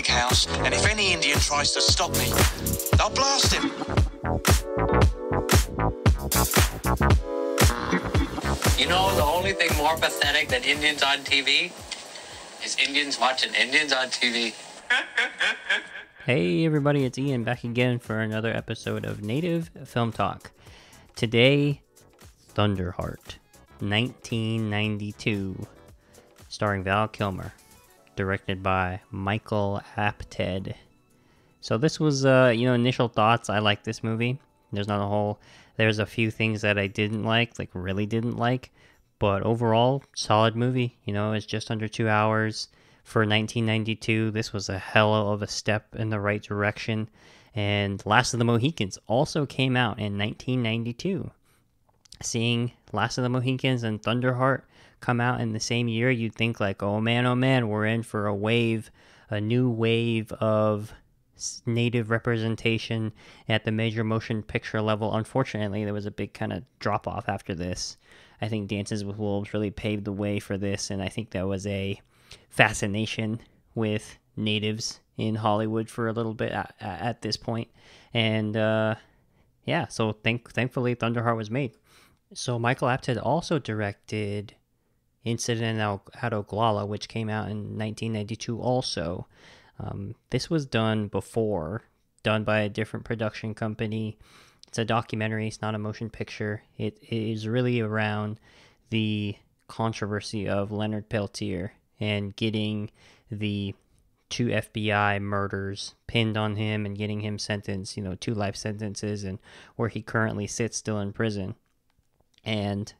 big house, and if any Indian tries to stop me, I'll blast him. You know, the only thing more pathetic than Indians on TV is Indians watching Indians on TV. Hey everybody, it's Ian back again for another episode of Native Film Talk. Today, Thunderheart, 1992, starring Val Kilmer, directed by Michael Apted. So this was, uh, you know, initial thoughts. I like this movie. There's not a whole. There's a few things that I didn't like, like really didn't like, but overall, solid movie. You know, it's just under two hours for 1992. This was a hell of a step in the right direction. And Last of the Mohicans also came out in 1992. Seeing Last of the Mohicans and Thunderheart come out in the same year, you'd think like, oh man, oh man, we're in for a wave, a new wave of native representation at the major motion picture level. Unfortunately, there was a big kind of drop off after this. I think Dances with Wolves really paved the way for this, and I think that was a fascination with natives in Hollywood for a little bit at, at this point. And uh, yeah, so thank thankfully Thunderheart was made. So Michael Apted also directed Incident at Oglala, which came out in 1992 also. Um, this was done before, done by a different production company. It's a documentary, it's not a motion picture. It, it is really around the controversy of Leonard Peltier and getting the two FBI murders pinned on him and getting him sentenced, you know, two life sentences and where he currently sits still in prison. And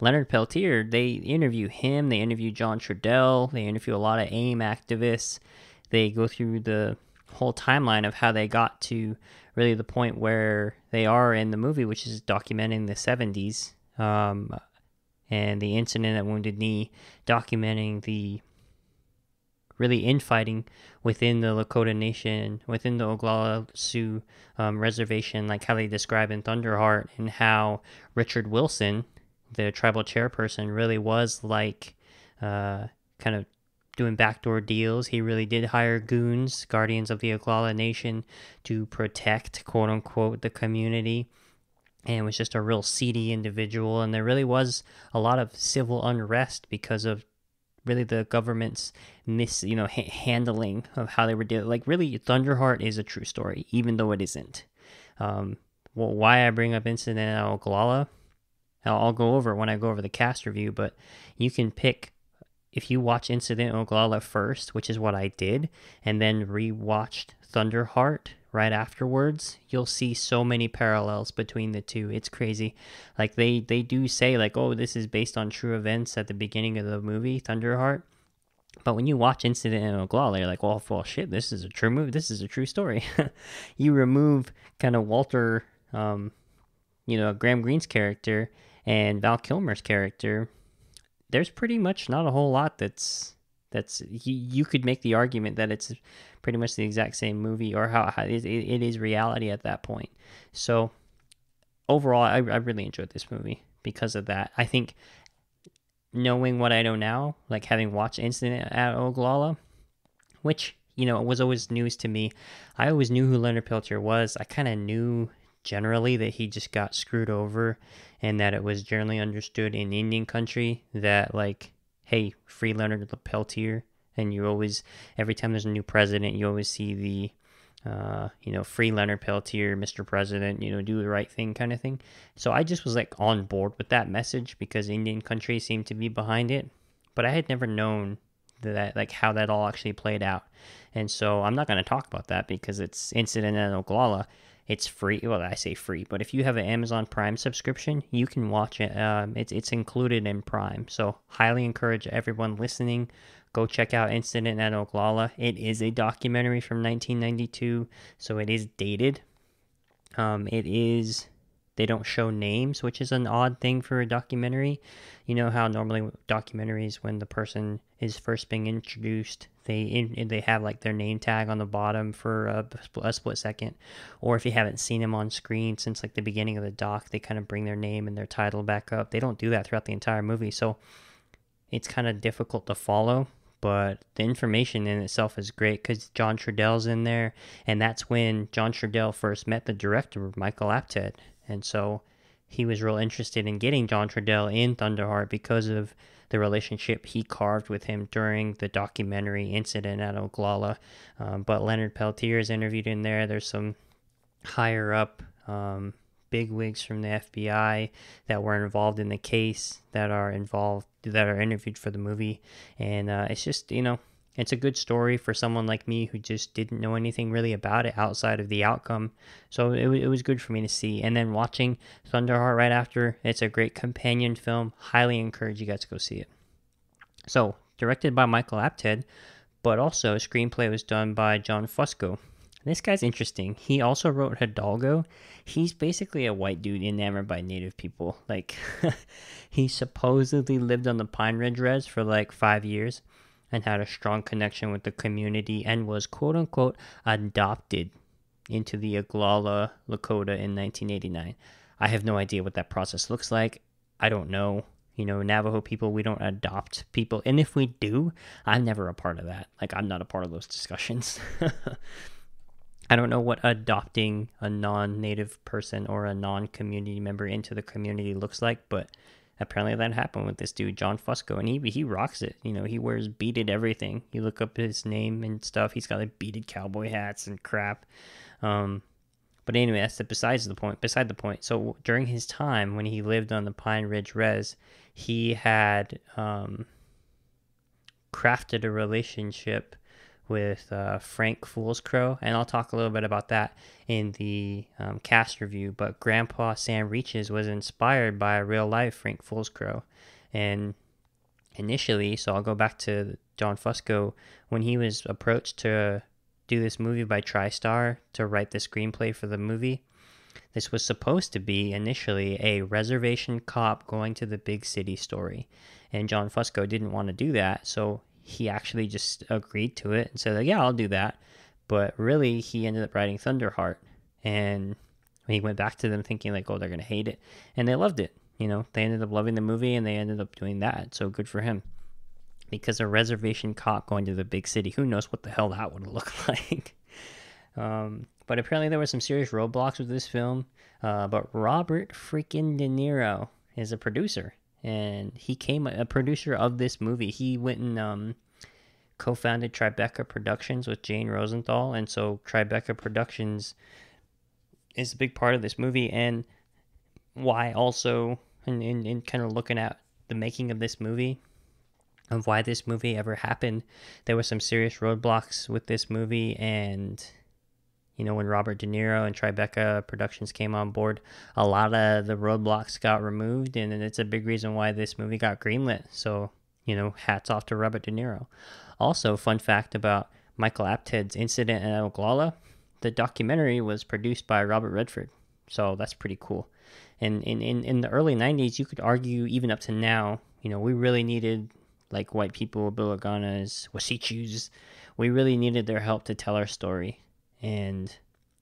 Leonard Peltier, they interview him, they interview John Trudell, they interview a lot of AIM activists. They go through the whole timeline of how they got to really the point where they are in the movie, which is documenting the 70s. Um, and the incident at Wounded Knee, documenting the really infighting within the Lakota Nation, within the Oglala Sioux um, reservation, like how they describe in Thunderheart, and how Richard Wilson, the tribal chairperson, really was like uh, kind of doing backdoor deals. He really did hire goons, guardians of the Oglala Nation, to protect, quote unquote, the community and was just a real seedy individual. And there really was a lot of civil unrest because of really the government's mis, you know, ha- handling of how they were dealing. Like, really, Thunderheart is a true story, even though it isn't. Um, well, why I bring up Incident at Oglala, I'll, go over when I go over the cast review, but you can pick if you watch Incident Oglala first, which is what I did, and then rewatched Thunderheart right afterwards, you'll see so many parallels between the two. It's crazy. Like they they do say like, "Oh, this is based on true events" at the beginning of the movie Thunderheart. But when you watch Incident in Oglala, you're like, well, well, shit, this is a true movie. This is a true story. you remove kind of Walter, um, you know, Graham Greene's character and Val Kilmer's character. There's pretty much not a whole lot that's that's you, you could make the argument that it's pretty much the exact same movie or how, how it, it is reality at that point. So overall, I, I really enjoyed this movie because of that. I think knowing what I know now, like having watched Incident at Oglala, which you know was always news to me. I always knew who Leonard Peltier was. I kind of knew generally that he just got screwed over, and that it was generally understood in Indian country that like, hey, free Leonard Peltier and you always every time there's a new president, you always see the uh, you know, free Leonard Peltier, Mr. President, you know, do the right thing kind of thing. So I just was like on board with that message because Indian country seemed to be behind it, but I had never known that like how that all actually played out. And so I'm not going to talk about that because it's incident in Oglala. It's free. Well, I say free, but if you have an Amazon Prime subscription, you can watch it. Um, it's it's included in Prime. So highly encourage everyone listening go check out Incident at Oglala. It is a documentary from 1992, so it is dated. Um, it is they don't show names, which is an odd thing for a documentary. You know how normally documentaries, when the person is first being introduced, they they have like their name tag on the bottom for a, a, split second, or if you haven't seen them on screen since like the beginning of the doc, they kind of bring their name and their title back up. They don't do that throughout the entire movie, so it's kind of difficult to follow but the information in itself is great because John Trudell's in there, and that's when John Trudell first met the director, Michael Apted. And so he was real interested in getting John Trudell in Thunderheart because of the relationship he carved with him during the documentary incident at Oglala. Um, but Leonard Peltier is interviewed in there. There's some higher up um, bigwigs from the FBI that were involved in the case that are involved that are interviewed for the movie, and uh, it's just you know it's a good story for someone like me who just didn't know anything really about it outside of the outcome. So it, it was good for me to see. And then watching Thunderheart right after, it's a great companion film. Highly encourage you guys to go see it. So, directed by Michael Apted, but also screenplay was done by John Fusco. This guy's interesting. He also wrote Hidalgo. He's basically a white dude enamored by native people. Like, he supposedly lived on the Pine Ridge Res for like five years and had a strong connection with the community and was quote unquote adopted into the Oglala Lakota in 1989. I have no idea what that process looks like. I don't know. You know, Navajo people, we don't adopt people. And if we do, I'm never a part of that. Like, I'm not a part of those discussions. I don't know what adopting a non native person or a non community member into the community looks like, but apparently that happened with this dude, John Fusco, and he he rocks it. You know, he wears beaded everything. You look up his name and stuff, he's got like beaded cowboy hats and crap. Um, but anyway, that's the, besides the point. Beside the point. So during his time when he lived on the Pine Ridge Res, he had um, crafted a relationship with uh, Frank Foolscrow, and I'll talk a little bit about that in the um, cast review. But Grandpa Sam Reaches was inspired by a real life Frank Foolscrow, and initially, so I'll go back to John Fusco when he was approached to do this movie by TriStar to write the screenplay for the movie. This was supposed to be initially a reservation cop going to the big city story, and John Fusco didn't want to do that, so he actually just agreed to it and said, like, "Yeah, I'll do that." But really, he ended up writing Thunderheart, and he went back to them thinking like, "Oh, they're gonna hate it," and they loved it. You know, they ended up loving the movie, and they ended up doing that. So good for him. Because a reservation cop going to the big city, who knows what the hell that would look like. um, but apparently, there were some serious roadblocks with this film. Uh, but Robert freaking De Niro is a producer, and he came a producer of this movie. He went and um, co-founded Tribeca Productions with Jane Rosenthal, and so Tribeca Productions is a big part of this movie, and why also in, in, in kind of looking at the making of this movie of why this movie ever happened there were some serious roadblocks with this movie and you know, when Robert De Niro and Tribeca Productions came on board, a lot of the roadblocks got removed, and it's a big reason why this movie got greenlit. So, you know, hats off to Robert De Niro. Also, fun fact about Michael Apted's incident at Oglala, the documentary was produced by Robert Redford. So that's pretty cool. And in, in, in the early 90s, you could argue, even up to now, you know, we really needed, like white people, Bilaganas, Wasichus, we really needed their help to tell our story and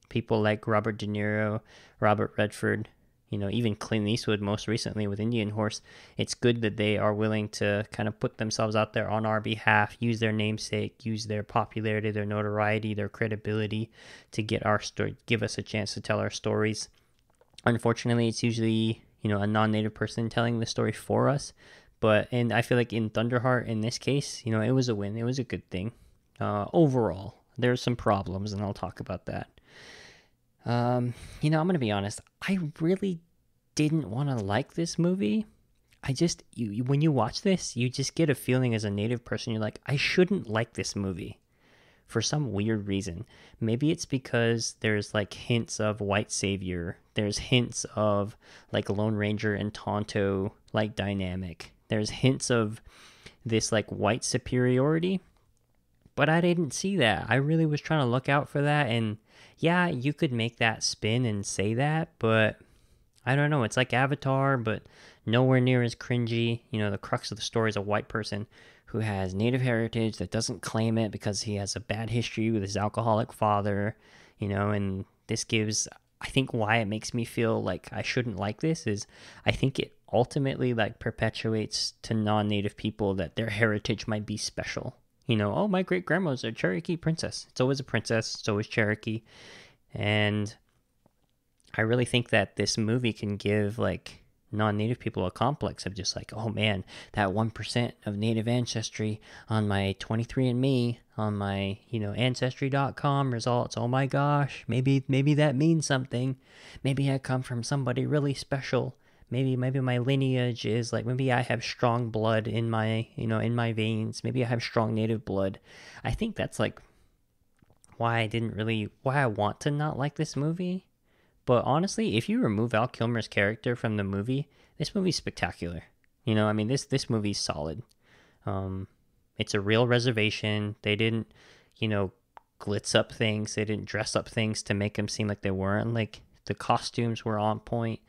people like Robert De Niro, Robert Redford, you know, even Clint Eastwood most recently with Indian Horse, it's good that they are willing to kind of put themselves out there on our behalf, use their namesake, use their popularity, their notoriety, their credibility to get our story, give us a chance to tell our stories. Unfortunately, it's usually, you know, a non-native person telling the story for us. But and I feel like in Thunderheart in this case, you know, it was a win. It was a good thing. Uh, overall, there's some problems, and I'll talk about that. Um, you know, I'm gonna be honest. I really didn't want to like this movie. I just, you, when you watch this, you just get a feeling as a native person. You're like, I shouldn't like this movie, for some weird reason. Maybe it's because there's like hints of white savior. There's hints of like Lone Ranger and Tonto like dynamic. There's hints of this like white superiority but I didn't see that. I really was trying to look out for that. And yeah, you could make that spin and say that, but I don't know. It's like Avatar, but nowhere near as cringy. You know, the crux of the story is a white person who has native heritage that doesn't claim it because he has a bad history with his alcoholic father, you know, and this gives I think why it makes me feel like I shouldn't like this is I think it ultimately like perpetuates to non-native people that their heritage might be special You know, oh, my great grandma's a Cherokee princess. It's always a princess. It's always Cherokee. And I really think that this movie can give like non-native people a complex of just like, oh man, that one percent of native ancestry on my 23andMe, on my you know ancestry.com results. Oh my gosh, maybe maybe that means something. Maybe I come from somebody really special. Maybe maybe my lineage is like maybe I have strong blood in my you know in my veins. Maybe I have strong native blood. I think that's like why I didn't really why I want to not like this movie but honestly, if you remove Val Kilmer's character from the movie, this movie's spectacular. You know, I mean, this this movie's solid. Um, it's a real reservation. They didn't, you know, glitz up things. They didn't dress up things to make them seem like they weren't. Like the costumes were on point.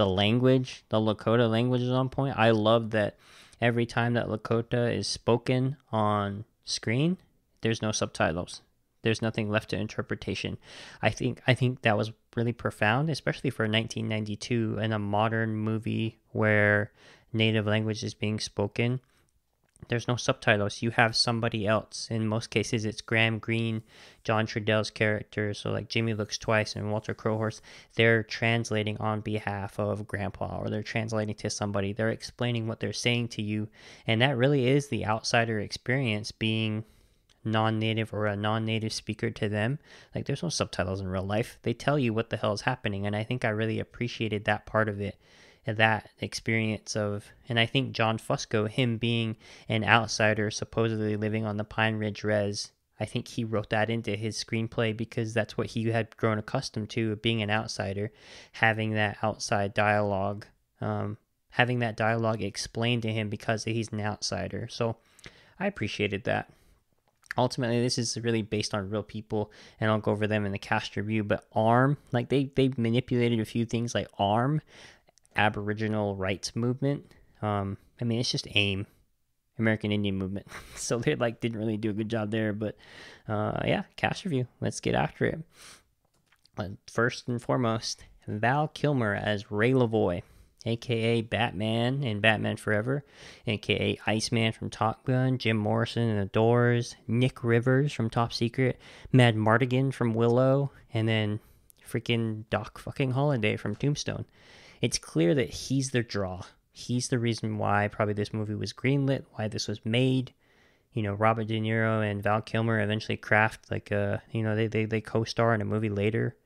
The language, the Lakota language is on point. I love that every time that Lakota is spoken on screen, there's no subtitles there's nothing left to interpretation. I think I think that was really profound, especially for 1992 and a modern movie where native language is being spoken. There's no subtitles. You have somebody else. In most cases, it's Graham Greene, John Trudell's character. So, like Jimmy Looks Twice and Walter Crowhorse, they're translating on behalf of Grandpa, or they're translating to somebody. They're explaining what they're saying to you, and that really is the outsider experience being non-native or a non-native speaker to them like there's no subtitles in real life they tell you what the hell is happening and i think i really appreciated that part of it that experience of and i think john fusco him being an outsider supposedly living on the pine ridge res i think he wrote that into his screenplay because that's what he had grown accustomed to being an outsider having that outside dialogue um, having that dialogue explained to him because he's an outsider. So i appreciated that. Ultimately this is really based on real people and i'll go over them in the cast review but arm like they they manipulated a few things like arm aboriginal rights movement. Um i mean it's just aim american indian movement. So they like didn't really do a good job there but uh yeah cast review. Let's get after it. First and foremost val kilmer as ray levoi aka Batman and Batman Forever, aka Iceman from Top Gun, Jim Morrison in The Doors, Nick Rivers from Top Secret, Madmartigan from Willow, and then freaking Doc fucking Holliday from Tombstone. It's clear that he's the draw. He's the reason why probably this movie was greenlit, why this was made. You know, Robert De Niro and Val Kilmer eventually craft like a, you know, they, they, they co-star in a movie later,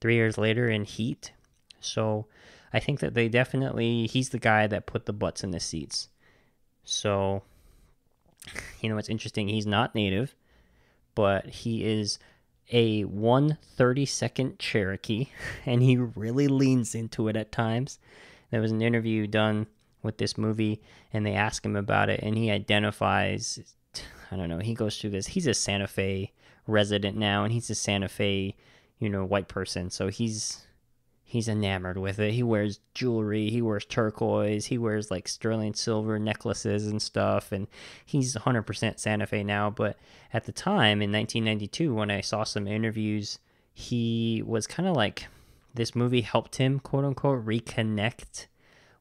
three years later in Heat. So I think that they definitely he's the guy that put the butts in the seats. So you know what's interesting, he's not native, but he is a 132nd Cherokee and he really leans into it at times. There was an interview done with this movie and they ask him about it and he identifies I don't know, he goes through this. He's a Santa Fe resident now and he's a Santa Fe, you know, white person. So he's he's enamored with it. He wears jewelry, he wears turquoise, he wears like sterling silver necklaces and stuff, and he's 100% Santa Fe now. But at the time in 1992, when I saw some interviews, he was kind of like this movie helped him, quote unquote, reconnect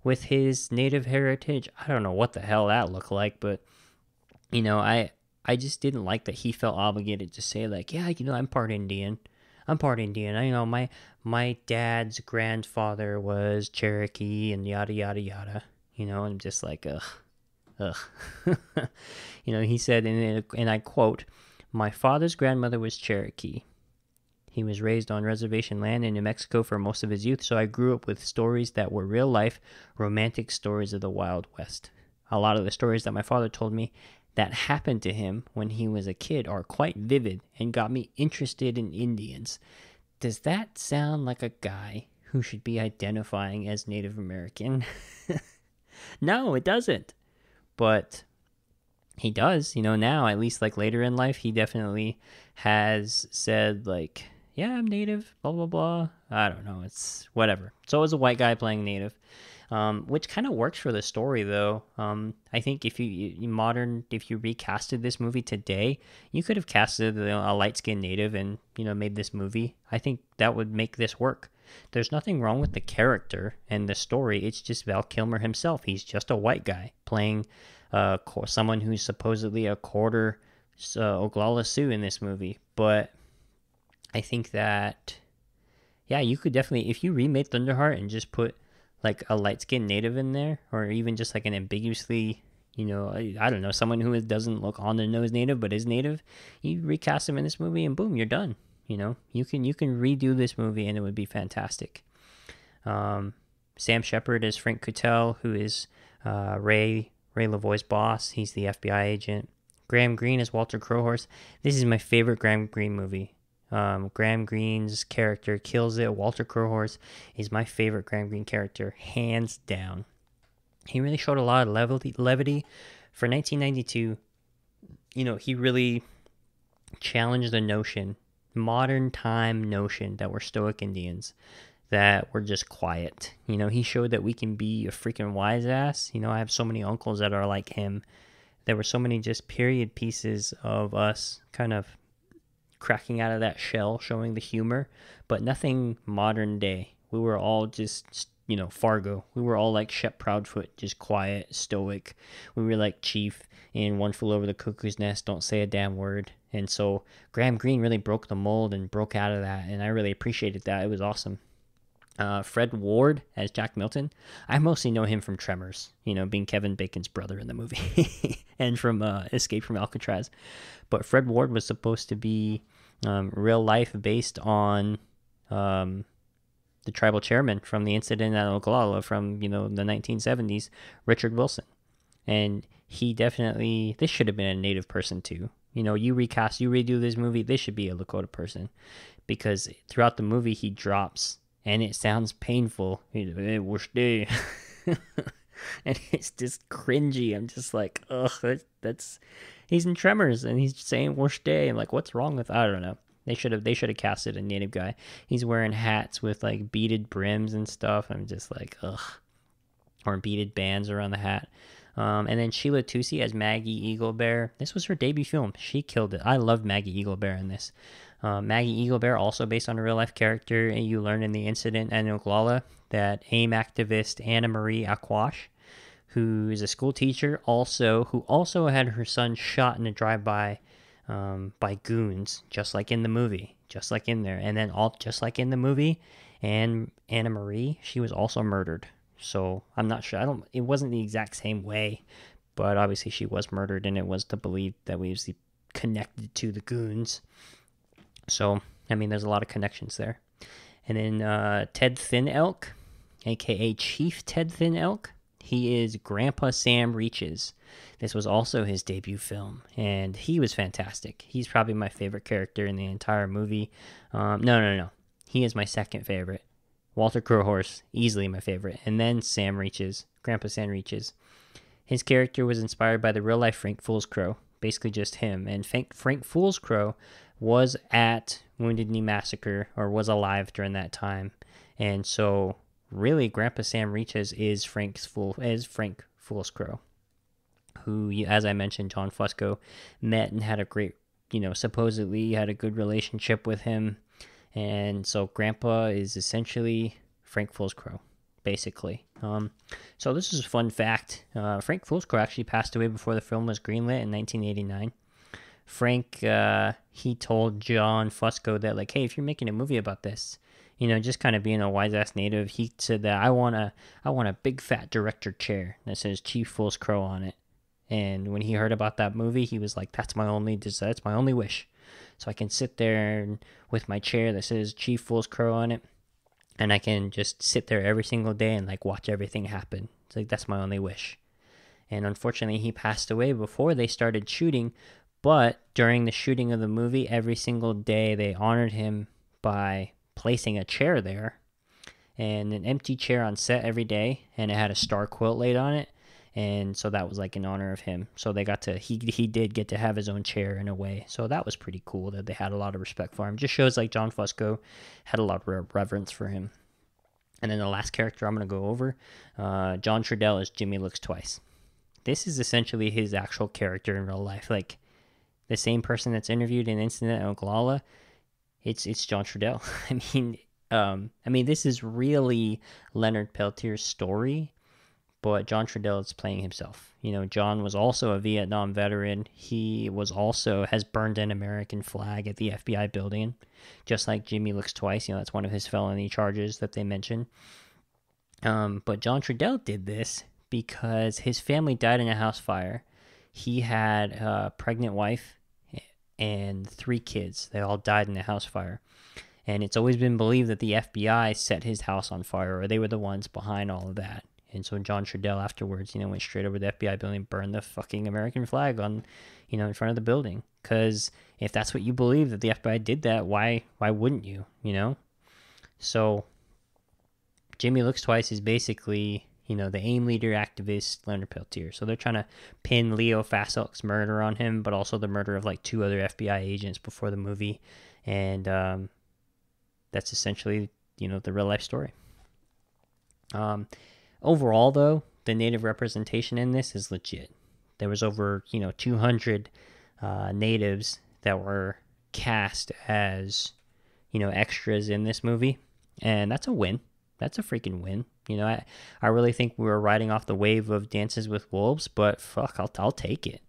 with his native heritage. I don't know what the hell that looked like, but you know, I I just didn't like that he felt obligated to say like, yeah, you know, I'm part Indian. I'm part Indian. I you know my my dad's grandfather was Cherokee and yada yada yada. You know, I'm just like ugh, ugh. you know, he said, and, and I quote, "My father's grandmother was Cherokee. He was raised on reservation land in New Mexico for most of his youth, so I grew up with stories that were real life, romantic stories of the Wild West. A lot of the stories that my father told me that happened to him when he was a kid are quite vivid and got me interested in Indians. Does that sound like a guy who should be identifying as Native American? no, it doesn't. But he does, you know, now, at least like later in life, he definitely has said, like, yeah, I'm Native, blah, blah, blah. I don't know. It's whatever. So as a white guy playing Native um, which kind of works for the story though. Um, I think if you, you, modern if you recasted this movie today, you could have casted a light skinned native and you know made this movie. I think that would make this work. There's nothing wrong with the character and the story. It's just Val Kilmer himself. He's just a white guy playing uh, someone who's supposedly a quarter so Oglala Sioux in this movie, but I think that yeah, you could definitely if you remade Thunderheart and just put like a light skinned native in there, or even just like an ambiguously, you know, I, I don't know, someone who doesn't look on the nose native but is native, you recast them in this movie and boom, you're done. You know, you can you can redo this movie and it would be fantastic. Um, Sam Shepard is Frank Coutelle, who is uh, Ray Ray Levoi's boss. He's the FBI agent. Graham Greene is Walter Crowhorse. This is my favorite Graham Greene movie. Um, Graham Greene's character kills it. Walter Crowhorse is my favorite Graham Greene character, hands down. He really showed a lot of levity, levity for 1992. You know, he really challenged the notion, modern time notion, that we're Stoic Indians, that we're just quiet. You know, he showed that we can be a freaking wise ass. You know, I have so many uncles that are like him. There were so many just period pieces of us kind of cracking out of that shell, showing the humor, but nothing modern day. We were all just, you know, Fargo. We were all like Shep Proudfoot, just quiet, stoic. We were like Chief in One Flew Over the Cuckoo's Nest, don't say a damn word. And so Graham Greene really broke the mold and broke out of that, and I really appreciated that. It was awesome. Uh, Fred Ward as Jack Milton. I mostly know him from Tremors, you know, being Kevin Bacon's brother in the movie, and from uh, Escape from Alcatraz. But Fred Ward was supposed to be um, real life based on um, the tribal chairman from the incident at Oglala from you know the 1970s, Richard Wilson, and he definitely this should have been a native person too. You know, you recast, you redo this movie, this should be a Lakota person, because throughout the movie he drops and it sounds painful. and it's just cringy. I'm just like, ugh, that's, that's he's in Tremors and he's saying worst day. I'm like, what's wrong with? I don't know. They should have they should have casted a native guy. He's wearing hats with like beaded brims and stuff. I'm just like, ugh, or beaded bands around the hat. Um, and then Sheila Tousey as Maggie Eaglebear. This was her debut film. She killed it. I loved Maggie Eaglebear in this. Uh, Maggie Eaglebear, also based on a real life character, and you learn in the incident at Oglala that AIM activist Anna Marie Aquash, who is a school teacher, also who also had her son shot in a drive-by um, by goons, just like in the movie, just like in there, and then all just like in the movie, and Anna Marie, she was also murdered. So I'm not sure. I don't. It wasn't the exact same way, but obviously she was murdered, and it was to believe that we was connected to the goons. So, I mean, there's a lot of connections there. And then uh, Ted Thin Elk, aka Chief Ted Thin Elk, he is Grandpa Sam Reaches. This was also his debut film, and he was fantastic. He's probably my favorite character in the entire movie. Um, no, no, no. He is my second favorite. Walter Crowhorse, easily my favorite. And then Sam Reaches, Grandpa Sam Reaches. His character was inspired by the real life Frank Fool's Crow, basically just him. And Frank, Frank Fool's Crow was at Wounded Knee Massacre or was alive during that time. And so really Grandpa Sam Reaches is Frank's fool is Frank Fool's Crow. Who as I mentioned, John Fusco met and had a great you know, supposedly had a good relationship with him. And so Grandpa is essentially Frank Fool's Crow, basically. Um, so this is a fun fact. Uh, Frank Fool's Crow actually passed away before the film was greenlit in 1989. Frank, uh, he told John Fusco that like, hey, if you're making a movie about this, you know, just kind of being a wise ass native, he said that I want a, I want a big fat director chair that says Chief Fool's Crow on it. And when he heard about that movie, he was like, that's my only, that's my only wish. So I can sit there with my chair that says Chief Fool's Crow on it, and I can just sit there every single day and like watch everything happen. It's like that's my only wish. And unfortunately, he passed away before they started shooting, but during the shooting of the movie, every single day they honored him by placing a chair there and an empty chair on set every day, and it had a star quilt laid on it. And so that was like in honor of him. So they got to he he did get to have his own chair in a way. So that was pretty cool that they had a lot of respect for him. Just shows like John Fusco had a lot of reverence for him. And then the last character I'm going to go over, uh, John Trudell is Jimmy Looks Twice. This is essentially his actual character in real life. Like the same person that's interviewed in Incident at Oglala, it's it's John Trudell. I mean, um, I mean, this is really Leonard Peltier's story, but John Trudell is playing himself. You know, John was also a Vietnam veteran. He was also has burned an American flag at the FBI building, just like Jimmy looks twice. You know, that's one of his felony charges that they mention. Um, but John Trudell did this because his family died in a house fire. He had a pregnant wife and three kids. They all died in a house fire. And it's always been believed that the FBI set his house on fire, or they were the ones behind all of that. And so John Trudell afterwards, you know, went straight over the FBI building, burned the fucking American flag on, you know, in front of the building. Because if that's what you believe that the FBI did that, why why wouldn't you? You know. So Jimmy looks twice is basically you know the AIM leader activist Leonard Peltier. So they're trying to pin Leo Fast Elk's murder on him, but also the murder of like two other FBI agents before the movie, and um, that's essentially you know the real life story. Um, overall, though, the native representation in this is legit. There was over you know 200 uh, natives that were cast as you know extras in this movie, and that's a win. That's a freaking win. You know, I, I really think we were riding off the wave of Dances with Wolves, but fuck, I'll, I'll take it.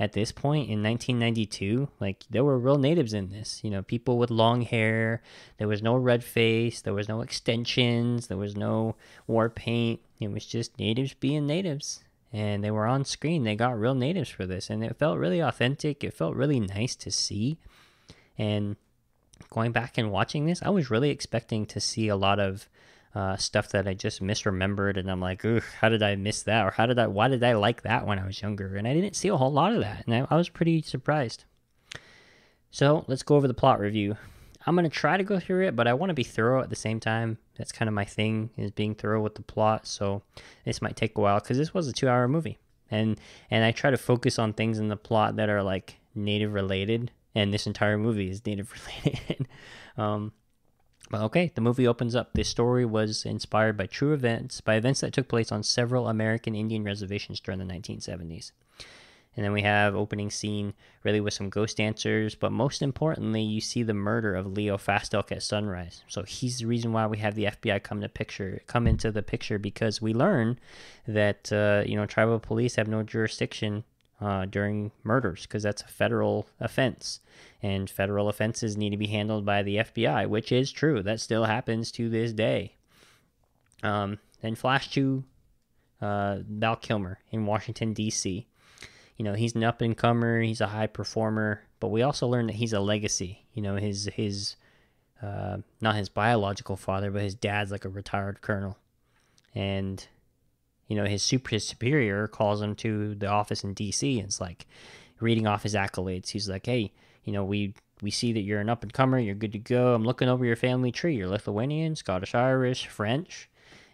At this point in 1992 like there were real natives in this you know people with long hair. There was no red face. There was no extensions. There was no war paint. It was just natives being natives. And they were on screen. They got real natives for this. And it felt really authentic. It felt really nice to see. And going back and watching this i was really expecting to see a lot of uh, stuff that I just misremembered, and I'm like, Ugh, how did I miss that? Or how did I? Why did I like that when I was younger? And I didn't see a whole lot of that, and I, I was pretty surprised. So let's go over the plot review. I'm gonna try to go through it, but I want to be thorough at the same time. That's kind of my thing is being thorough with the plot. So this might take a while because this was a two-hour movie, and and I try to focus on things in the plot that are like native related, and this entire movie is native related. um, okay, the movie opens up. This story was inspired by true events, by events that took place on several American Indian reservations during the 1970s. And then we have opening scene really with some ghost dancers, but most importantly, you see the murder of Leo Fast Elk at sunrise. So he's the reason why we have the FBI come to picture, come into the picture because we learn that uh, you know tribal police have no jurisdiction uh, during murders because that's a federal offense. And federal offenses need to be handled by the FBI, which is true. That still happens to this day. Um, then flash to uh, Val Kilmer in Washington, D.C. You know, he's an up and comer, he's a high performer, but we also learn that he's a legacy. You know, his, his, uh, not his biological father, but his dad's like a retired colonel. And you know, his super his superior calls him to the office in D.C. and it's like reading off his accolades. He's like, "Hey, you know, we we see that you're an up and comer. You're good to go. I'm looking over your family tree. You're Lithuanian, Scottish Irish, French,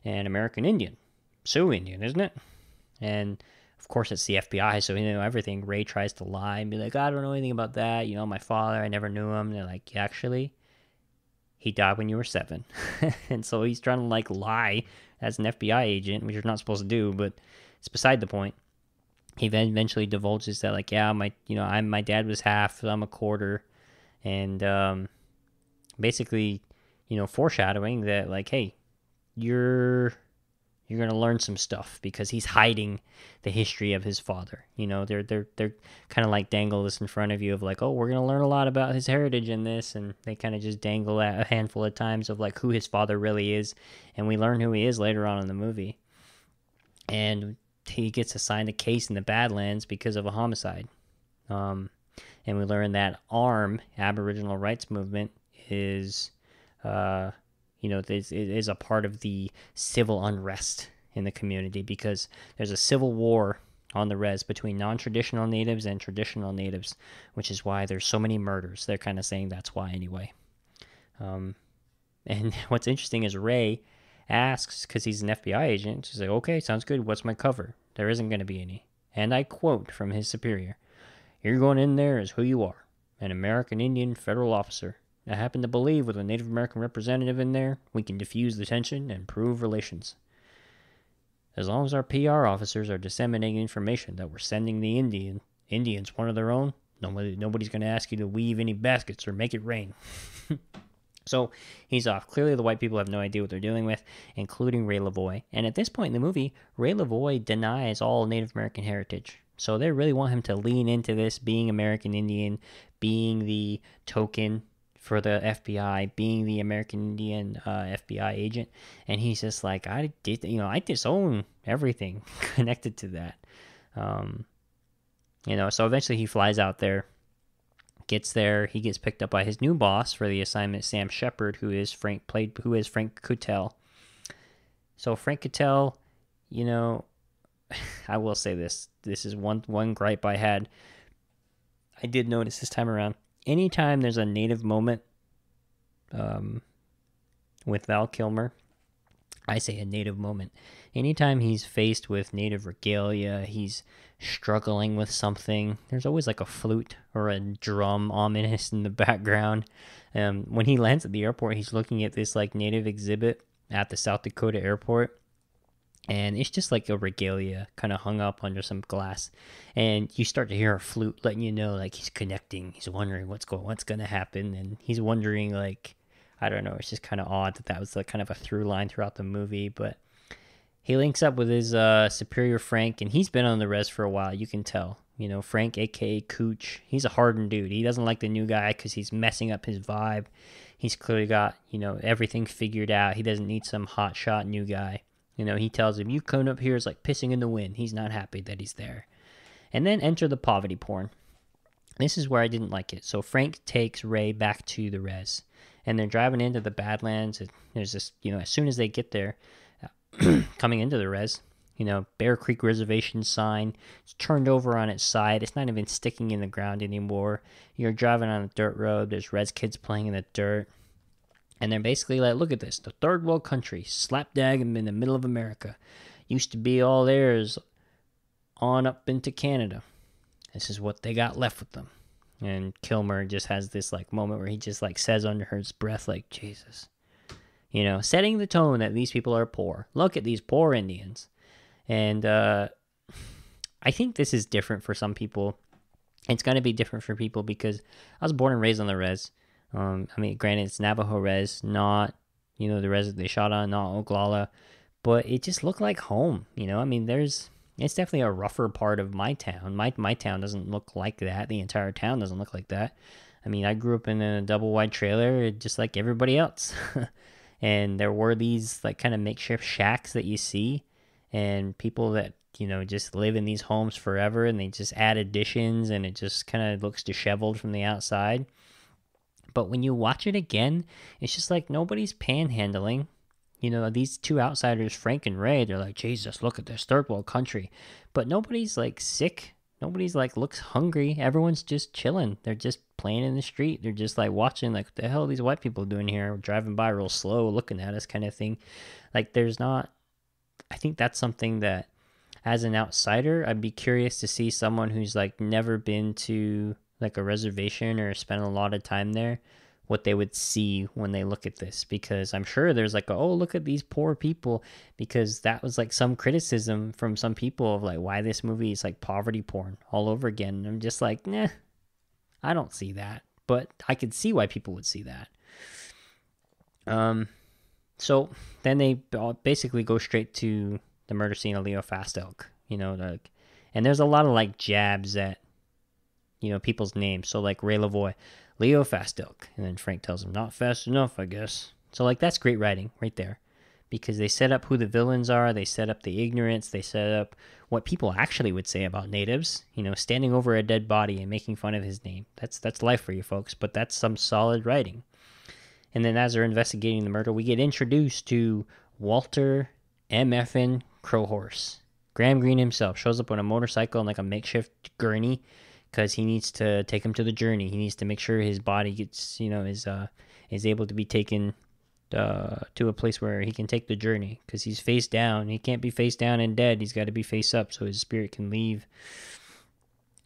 and American Indian. Sioux Indian, isn't it?" And of course, it's the FBI, so you know everything. Ray tries to lie and be like, "I don't know anything about that." You know, my father, I never knew him. And they're like, "Actually." He died when you were seven, and so he's trying to like lie as an FBI agent, which you're not supposed to do, but it's beside the point. He then eventually divulges that, like, yeah, my, you know, I'm my dad was half, so I'm a quarter, and um, basically, you know, foreshadowing that, like, hey, you're you're gonna learn some stuff because he's hiding the history of his father. You know, they're they're they're kind of like dangle this in front of you of like, oh, we're gonna learn a lot about his heritage in this, and they kind of just dangle a handful of times of like who his father really is, and we learn who he is later on in the movie, and he gets assigned a case in the Badlands because of a homicide, um, and we learn that ARM Aboriginal Rights Movement is. Uh, you know, this is a part of the civil unrest in the community because there's a civil war on the res between non-traditional natives and traditional natives, which is why there's so many murders. They're kind of saying that's why anyway. Um, and what's interesting is Ray asks because he's an FBI agent. He's like, "Okay, sounds good. What's my cover?" There isn't going to be any. And I quote from his superior: "You're going in there as who you are, an American Indian federal officer. I happen to believe with a Native American representative in there, we can diffuse the tension and improve relations. As long as our PR officers are disseminating information that we're sending the Indian Indians one of their own, nobody nobody's going to ask you to weave any baskets or make it rain. So he's off. Clearly, the white people have no idea what they're dealing with, including Ray Levoi. And at this point in the movie, Ray Levoi denies all Native American heritage. So they really want him to lean into this, being American Indian, being the token for the FBI, being the American Indian uh, FBI agent. And he's just like, I did, you know, I disown everything connected to that. Um, you know, so eventually he flies out there gets there. He gets picked up by his new boss for the assignment, Sam Shepard, who is Frank played, who is Frank Coutelle. So Frank Coutelle, you know, I will say this. This is one one gripe I had. I did notice this time around. Anytime there's a native moment, um, with Val Kilmer, I say a native moment. Anytime he's faced with native regalia, he's struggling with something. There's always like a flute or a drum ominous in the background. Um, when he lands at the airport, he's looking at this like native exhibit at the South Dakota airport. And it's just like a regalia kind of hung up under some glass. And you start to hear a flute letting you know like he's connecting. He's wondering what's going what's gonna happen. And he's wondering like I don't know, it's just kind of odd that that was like kind of a through line throughout the movie, but he links up with his uh, superior Frank, and he's been on the res for a while. You can tell. You know, Frank, aka Cooch, he's a hardened dude. He doesn't like the new guy because he's messing up his vibe. He's clearly got, you know, everything figured out. He doesn't need some hotshot new guy. You know, he tells him, You come up here is like pissing in the wind. He's not happy that he's there. And then enter the poverty porn. This is where I didn't like it. So Frank takes Ray back to the res, and they're driving into the Badlands. And there's this, you know, as soon as they get there, coming into the res. You know, Bear Creek Reservation sign. It's turned over on its side. It's not even sticking in the ground anymore. You're driving on a dirt road. There's res kids playing in the dirt. And they're basically like, look at this. The third world country, slap dag in the middle of America. Used to be all theirs on up into Canada. This is what they got left with them. And Kilmer just has this like moment where he just like says under his breath, like, Jesus you know, setting the tone that these people are poor. Look at these poor Indians. And uh, I think this is different for some people. It's going to be different for people because I was born and raised on the res. Um, I mean, granted, it's Navajo res, not, you know, the res that they shot on, not Oglala. But it just looked like home, you know? I mean, there's, it's definitely a rougher part of my town. My, my town doesn't look like that. The entire town doesn't look like that. I mean, I grew up in a double wide trailer just like everybody else. and there were these like kind of makeshift shacks that you see and people that you know just live in these homes forever and they just add additions and it just kind of looks disheveled from the outside but when you watch it again it's just like nobody's panhandling you know these two outsiders frank and ray they're like jesus look at this third world country but nobody's like sick nobody's like looks hungry. Everyone's just chilling. They're just playing in the street. They're just like watching like the hell these white people doing here, driving by real slow, looking at us kind of thing. Like there's not I think that's something that as an outsider, I'd be curious to see someone who's like never been to like a reservation or spend a lot of time there what they would see when they look at this because I'm sure there's like, oh, look at these poor people because that was like some criticism from some people of like why this movie is like poverty porn all over again. And I'm just like, nah, I don't see that, but I could see why people would see that. Um, so then they basically go straight to the murder scene of Leo Fast Elk, you know, like, and there's a lot of like jabs at, you know, people's names. So like Ray Levoi Leo Fast Elk. And then Frank tells him, not fast enough, I guess. So, like, that's great writing right there. Because they set up who the villains are, they set up the ignorance, they set up what people actually would say about natives. You know, standing over a dead body and making fun of his name. That's that's life for you folks, but that's some solid writing. And then as they're investigating the murder, we get introduced to Walter M.F.N. Crowhorse. Graham Greene himself shows up on a motorcycle and like a makeshift gurney because he needs to take him to the journey. He needs to make sure his body gets, you know, is uh is able to be taken uh, to a place where he can take the journey because he's face down. He can't be face down and dead. He's got to be face up so his spirit can leave.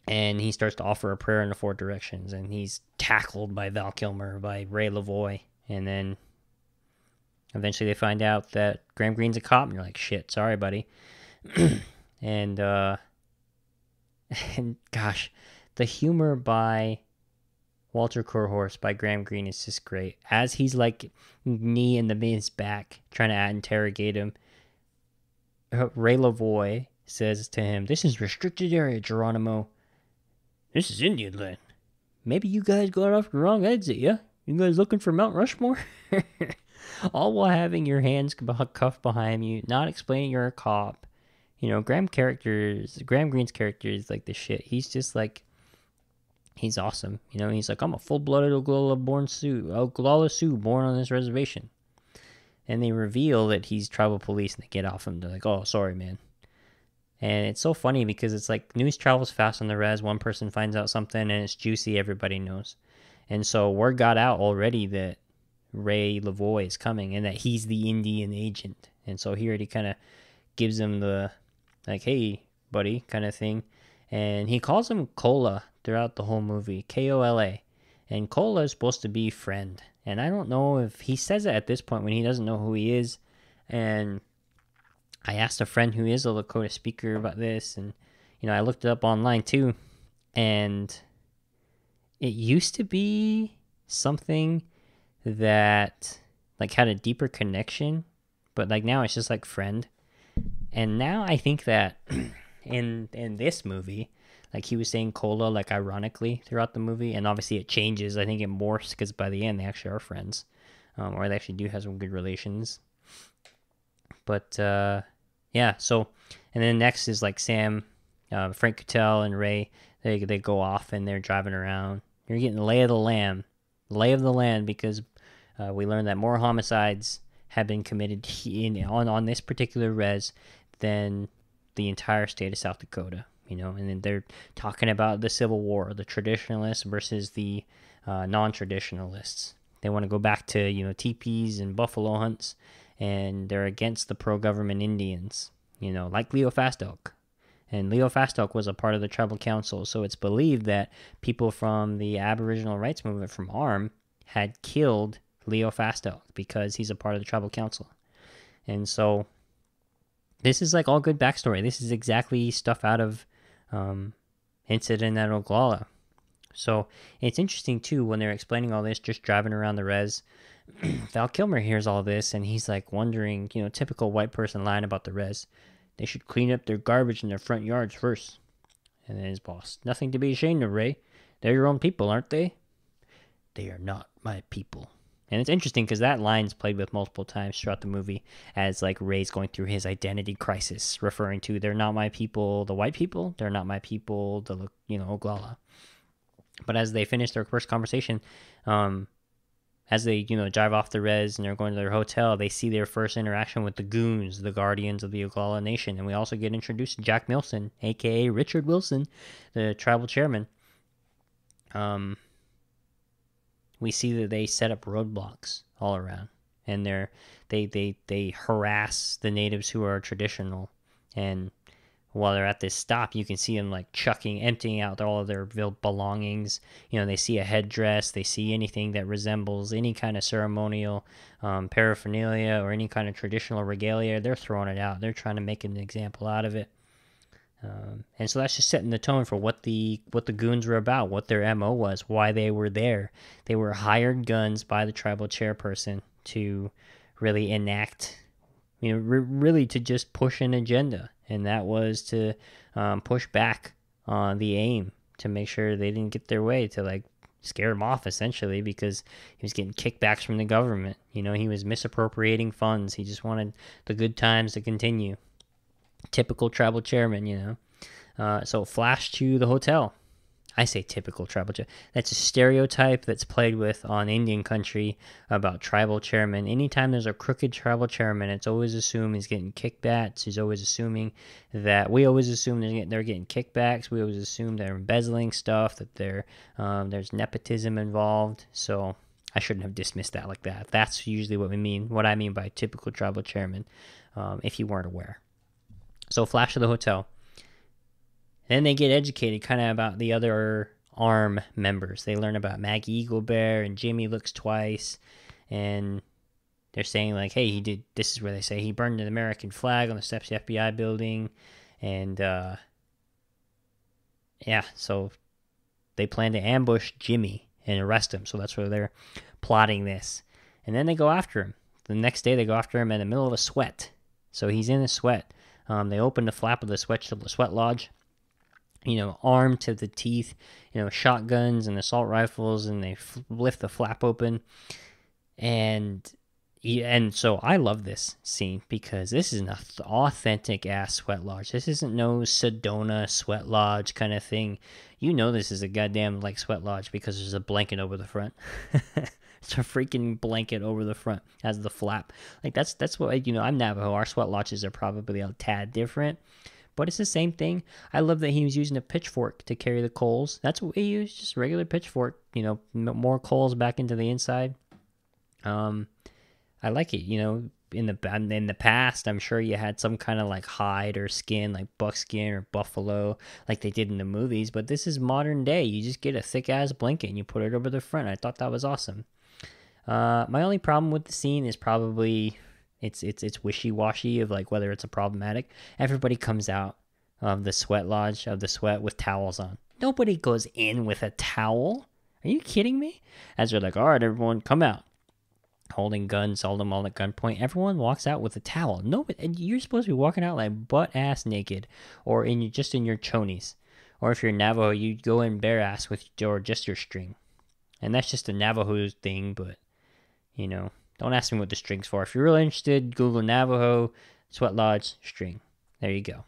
And he starts to offer a prayer in the four directions, and he's tackled by Val Kilmer, by Ray Levoi, and then eventually they find out that Graham Greene's a cop, and you're like, shit, sorry, buddy. and uh, and gosh, the humor by Walter Crowhorse by Graham Greene is just great. As he's like knee in the man's back, trying to interrogate him, uh, Ray Levoi says to him, This is restricted area, Geronimo. This is Indian land. Maybe you guys got off the wrong exit, yeah? You guys looking for Mount Rushmore? All while having your hands cuffed behind you, not explaining you're a cop. You know, Graham characters, Graham Greene's character is like the shit. He's just like, he's awesome. You know, he's like, I'm a full-blooded Oglala born Sioux, Oglala Sioux born on this reservation. And they reveal that he's tribal police and they get off him. They're like, oh, sorry, man. And it's so funny because it's like news travels fast on the res. One person finds out something and it's juicy, everybody knows. And so word got out already that Ray Levoi is coming and that he's the Indian agent. And so he already kind of gives him the, like, hey, buddy, kind of thing. And he calls him Kola throughout the whole movie K O L A. And Kola is supposed to be friend. And I don't know if he says it at this point when he doesn't know who he is. And I asked a friend who is a Lakota speaker about this, and you know, I looked it up online too, and it used to be something that like had a deeper connection, but like now it's just like friend. And now I think that in in this movie, like he was saying Kola like ironically throughout the movie, and obviously it changes. I think it morphs because by the end they actually are friends, um, or they actually do have some good relations. But uh, yeah, so and then next is like Sam, uh, Frank Coutelle, and Ray. They they go off and they're driving around. You're getting lay of the land, lay of the land because uh, we learned that more homicides have been committed in, on on this particular res than the entire state of South Dakota. You know, and then they're talking about the Civil War, the traditionalists versus the uh, non-traditionalists. They want to go back to you know teepees and buffalo hunts, and they're against the pro-government Indians. You know, like Leo Fast Elk. And Leo Fast Elk was a part of the tribal council, so it's believed that people from the Aboriginal rights movement from ARM had killed Leo Fast Elk because he's a part of the tribal council. And so this is like all good backstory. This is exactly stuff out of um, Incident at Oglala. So it's interesting too when they're explaining all this, just driving around the res. Val Kilmer hears all this and he's like wondering, you know, typical white person line about the res. They should clean up their garbage in their front yards first. And then his boss, nothing to be ashamed of, Ray. They're your own people, aren't they? They are not my people. And it's interesting because that line's played with multiple times throughout the movie as like Ray's going through his identity crisis, referring to they're not my people, the white people, they're not my people, the you know Oglala. But as they finish their first conversation, um, as they you know drive off the res and they're going to their hotel, they see their first interaction with the goons, the guardians of the Oglala Nation, and we also get introduced to Jack Milton, aka Richard Wilson, the tribal chairman. Um, we see that they set up roadblocks all around and they're they they they harass the natives who are traditional. And while they're at this stop you can see them like chucking emptying out all of their belongings. You know they see a headdress they see anything that resembles any kind of ceremonial um, paraphernalia or any kind of traditional regalia they're throwing it out. They're trying to make an example out of it um, and so that's just setting the tone for what the what the goons were about, what their mo was, why they were there. They were hired guns by the tribal chairperson to really enact, you know, re- really to just push an agenda, and that was to um, push back on the aim to make sure they didn't get their way, to like scare him off essentially because he was getting kickbacks from the government. You know, he was misappropriating funds. He just wanted the good times to continue typical tribal chairman, you know. Uh, so flash to the hotel. I say typical tribal chair. That's a stereotype that's played with on Indian country about tribal chairman. Anytime there's a crooked tribal chairman, it's always assumed he's getting kickbacks. He's always assuming that we always assume they're getting, kickbacks. We always assume they're embezzling stuff. That they're um, there's nepotism involved. So I shouldn't have dismissed that like that. That's usually what we mean. What I mean by typical tribal chairman. Um, if you weren't aware. So flash to the hotel. Then they get educated kind of about the other ARM members. They learn about Maggie Eaglebear and Jimmy looks twice, and they're saying like, "Hey, he did." This is where they say he burned an American flag on the steps of the FBI building, and uh, yeah, so they plan to ambush Jimmy and arrest him. So that's where they're plotting this. And then they go after him. The next day they go after him in the middle of a sweat. So he's in a sweat. Um, they open the flap of the sweat sweat lodge. You know, armed to the teeth. You know, shotguns and assault rifles, and they f- lift the flap open. And and so I love this scene because this is an authentic ass sweat lodge. This isn't no Sedona sweat lodge kind of thing. You know this is a goddamn like sweat lodge because there's a blanket over the front. it's a freaking blanket over the front as the flap. Like that's that's what you know. I'm Navajo. Our sweat lodges are probably a tad different, but it's the same thing. I love that he was using a pitchfork to carry the coals. That's what we use, just regular pitchfork. You know, more coals back into the inside. Um I like it. You know, in the in the past, I'm sure you had some kind of like hide or skin, like buckskin or buffalo, like they did in the movies. But this is modern day. You just get a thick ass blanket and you put it over the front. I thought that was awesome. Uh, my only problem with the scene is probably it's it's it's wishy washy of like whether it's a problematic. Everybody comes out of the sweat lodge of the sweat with towels on. Nobody goes in with a towel. Are you kidding me? As they're like, all right, everyone, come out holding guns, all them all at gunpoint. Everyone walks out with a towel. No, you're supposed to be walking out like butt ass naked, or in just in your chonies, or if you're Navajo, you go in bare ass with or just your string, and that's just a Navajo thing. But you know, don't ask me what the string's for. If you're really interested, Google Navajo sweat lodge string. There you go.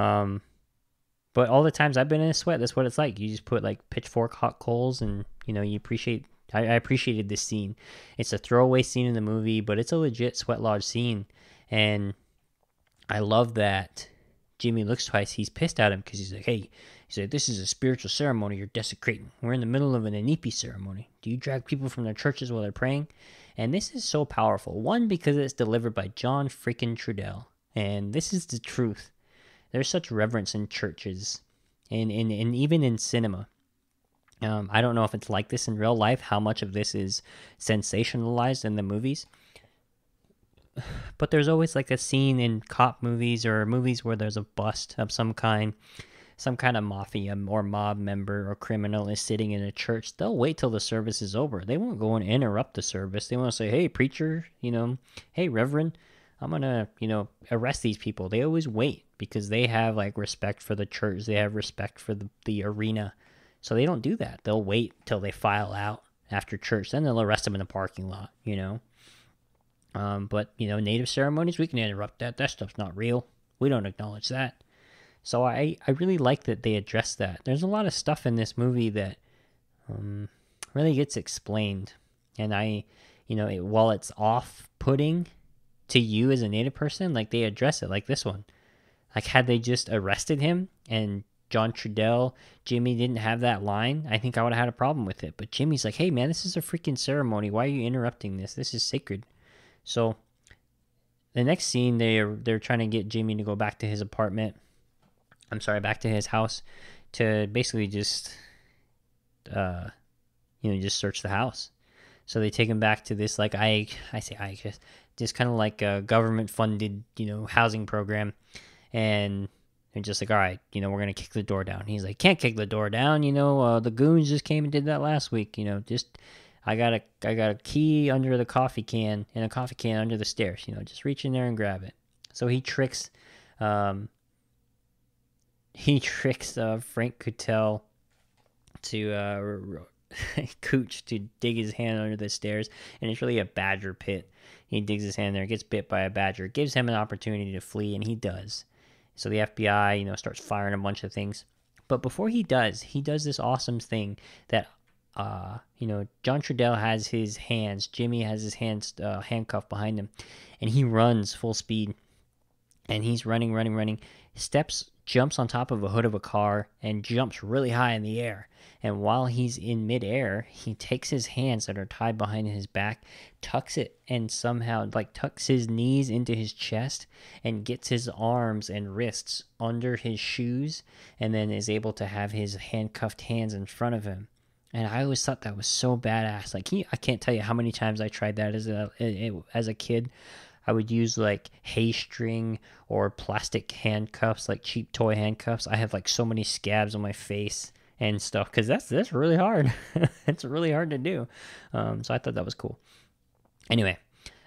Um, but all the times I've been in a sweat, that's what it's like. You just put like pitchfork hot coals, and you know you appreciate I, I appreciated this scene. It's a throwaway scene in the movie, but it's a legit sweat lodge scene, and I love that Jimmy looks twice. He's pissed at him because he's like, "Hey," he said, "This is a spiritual ceremony. You're desecrating. We're in the middle of an Inipi ceremony. Do you drag people from their churches while they're praying?" And this is so powerful. One because it's delivered by John freaking Trudell, and this is the truth. There's such reverence in churches, and, and, and even in cinema. Um, I don't know if it's like this in real life, how much of this is sensationalized in the movies. But there's always like a scene in cop movies or movies where there's a bust of some kind, some kind of mafia or mob member or criminal is sitting in a church. They'll wait till the service is over. They won't go and interrupt the service. They won't say, hey, preacher, you know, hey, reverend, I'm going to, you know, arrest these people. They always wait because they have like respect for the church, they have respect for the, the arena so they don't do that. They'll wait till they file out after church. Then they'll arrest them in the parking lot, you know. Um, but, you know, native ceremonies, we can interrupt that. That stuff's not real. We don't acknowledge that. So I, I really like that they address that. There's a lot of stuff in this movie that um, really gets explained. And I, you know, it, while it's off putting to you as a native person, like they address it, like this one. Like, had they just arrested him and John Trudell, Jimmy didn't have that line, I think I would have had a problem with it. But Jimmy's like, hey, man, this is a freaking ceremony. Why are you interrupting this? This is sacred. So the next scene, they're, they're trying to get Jimmy to go back to his apartment. I'm sorry, back to his house to basically just, uh, you know, just search the house. So they take him back to this, like, I, I say I guess, just kind of like a government funded, you know, housing program. And they're just like, all right, you know, we're gonna kick the door down. He's like, can't kick the door down. You know, uh, the goons just came and did that last week. You know, just I got a I got a key under the coffee can and a coffee can under the stairs. You know, just reach in there and grab it. So he tricks, um, he tricks uh, Frank Coutelle to uh, Cooch to dig his hand under the stairs, and it's really a badger pit. He digs his hand there, gets bit by a badger, gives him an opportunity to flee, and he does. So the FBI, you know, starts firing a bunch of things. But before he does, he does this awesome thing that, uh, you know, John Trudell has his hands, Jimmy has his hands uh, handcuffed behind him, and he runs full speed. And he's running, running, running. Steps, jumps on top of a hood of a car, and jumps really high in the air. And while he's in midair, he takes his hands that are tied behind his back, tucks it, and somehow like tucks his knees into his chest and gets his arms and wrists under his shoes, and then is able to have his handcuffed hands in front of him. And I always thought that was so badass. Like he, I can't tell you how many times I tried that as a as a kid. I would use like hay string or plastic handcuffs, like cheap toy handcuffs. I have like so many scabs on my face and stuff because that's that's really hard. it's really hard to do. Um, so I thought that was cool. Anyway,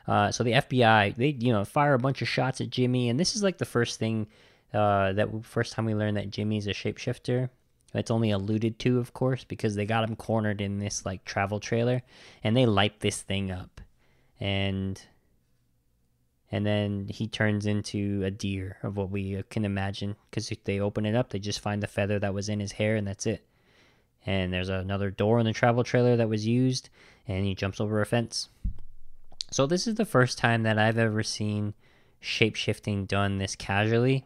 uh, so the FBI they you know fire a bunch of shots at Jimmy, and this is like the first thing uh, that first time we learned that Jimmy's a shapeshifter. It's only alluded to, of course, because they got him cornered in this like travel trailer, and they light this thing up, and and then he turns into a deer of what we can imagine because if they open it up they just find the feather that was in his hair and that's it. And there's another door in the travel trailer that was used and he jumps over a fence. So this is the first time that i've ever seen shape-shifting done this casually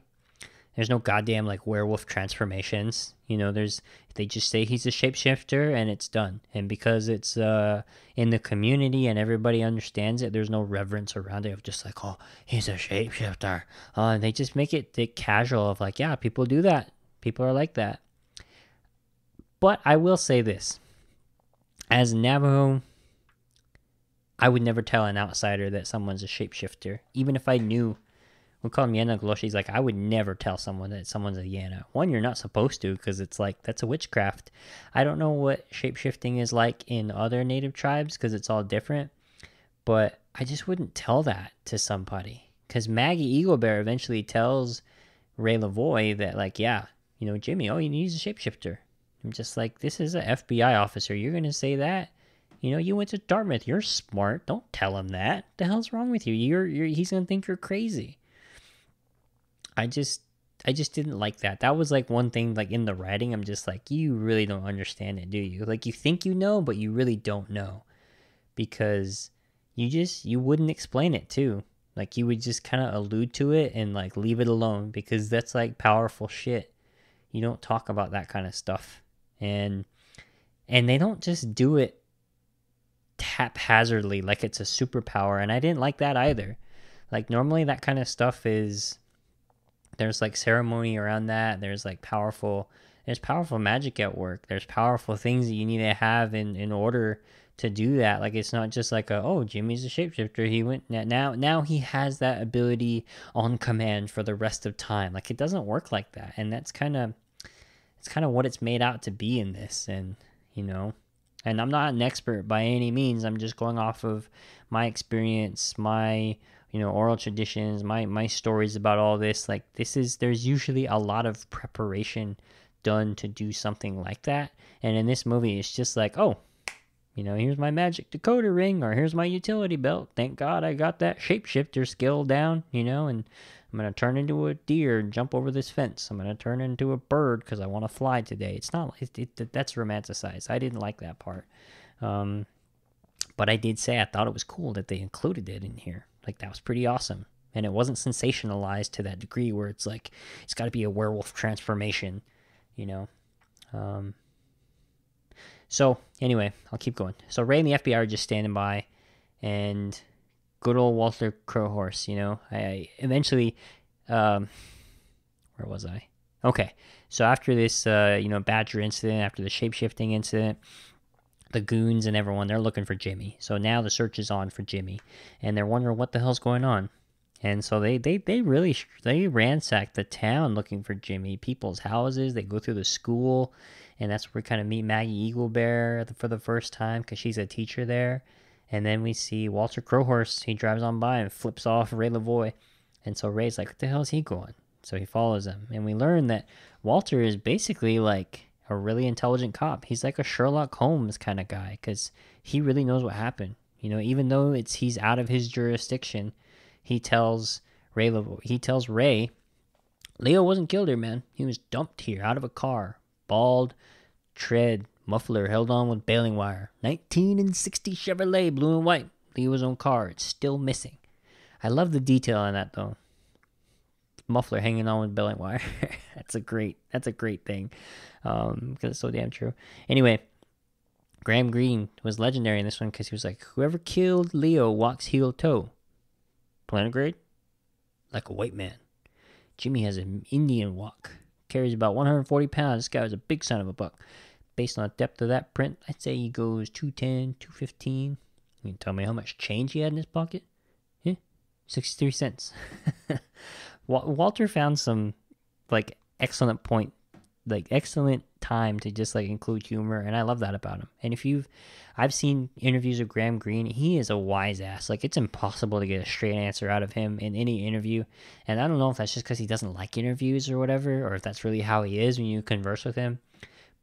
there's no goddamn like werewolf transformations. You know, there's they just say he's a shapeshifter and it's done. And because it's uh in the community and everybody understands it, there's no reverence around it of just like, oh, he's a shapeshifter. Uh, and they just make it casual of like, yeah, people do that. People are like that. But I will say this. As Navajo, I would never tell an outsider that someone's a shapeshifter, even if I knew we call them Yana Galoshis. Like, I would never tell someone that someone's a Yana. One, you're not supposed to because it's like, that's a witchcraft. I don't know what shapeshifting is like in other native tribes because it's all different, but I just wouldn't tell that to somebody. Because Maggie Eagle Bear eventually tells Ray Levoi that, like, yeah, you know, Jimmy, oh, he's a shapeshifter. I'm just like, this is an FBI officer. You're going to say that? You know, you went to Dartmouth. You're smart. Don't tell him that. The hell's wrong with you? You're, you're he's gonna think you're crazy. I just I just didn't like that. That was like one thing like in the writing I'm just like you really don't understand it, do you? Like you think you know, but you really don't know. Because you just you wouldn't explain it too. Like you would just kind of allude to it and like leave it alone because that's like powerful shit. You don't talk about that kind of stuff. And and they don't just do it haphazardly like it's a superpower and I didn't like that either. Like normally that kind of stuff is there's like ceremony around that. There's like powerful there's powerful magic at work. There's powerful things that you need to have in in order to do that. Like it's not just like a oh Jimmy's a shapeshifter. He went now now he has that ability on command for the rest of time. Like it doesn't work like that. And that's kind of it's kind of what it's made out to be in this and you know and I'm not an expert by any means. I'm just going off of my experience, my you know oral traditions my my stories about all this like this is there's usually a lot of preparation done to do something like that. And in this movie it's just like oh you know here's my magic decoder ring or here's my utility belt. Thank god i got that shapeshifter skill down you know and i'm going to turn into a deer and jump over this fence. I'm going to turn into a bird because i want to fly today. It's not it, it, that's romanticized. I didn't like that part. Um, but i did say i thought it was cool that they included it in here like that was pretty awesome. And it wasn't sensationalized to that degree where it's like it's got to be a werewolf transformation, you know. Um, so anyway, I'll keep going. So Ray and the FBI are just standing by, and good old Walter Crowhorse, you know. I, eventually, um, where was I? Okay, so after this, uh, you know, Badger incident, after the shapeshifting incident, the goons and everyone, they're looking for Jimmy. So now the search is on for Jimmy, and they're wondering what the hell's going on. And so they, they, they really they ransack the town looking for Jimmy. People's houses. They go through the school, and that's where we kind of meet Maggie Eagle Bear for the first time because she's a teacher there. And then we see Walter Crowhorse. He drives on by and flips off Ray Levoi. And so Ray's like, "What the hell is he going?" So he follows him, and we learn that Walter is basically like a really intelligent cop. He's like a Sherlock Holmes kind of guy because he really knows what happened. You know, even though it's he's out of his jurisdiction, he tells Ray he tells Ray, Leo wasn't killed here, man. He was dumped here out of a car, bald, tread, muffler held on with baling wire. 19 and 60 Chevrolet, blue and white. Leo's own car. It's still missing. I love the detail on that though muffler hanging on with baling wire. that's a great that's a great thing because um, it's so damn true. Anyway, Graham Greene was legendary in this one because he was like, whoever killed Leo walks heel toe. Plantigrade, like a white man. Jimmy has an Indian walk. Carries about 140 pounds. This guy was a big son of a buck. Based on the depth of that print, I'd say he goes 210, 215. You can tell me how much change he had in his pocket? Yeah, 63 cents. Walter found some like excellent point like excellent time to just like include humor, and I love that about him. And if you've, I've seen interviews with Graham Greene, he is a wise ass. Like it's impossible to get a straight answer out of him in any interview, and I don't know if that's just because he doesn't like interviews or whatever, or if that's really how he is when you converse with him.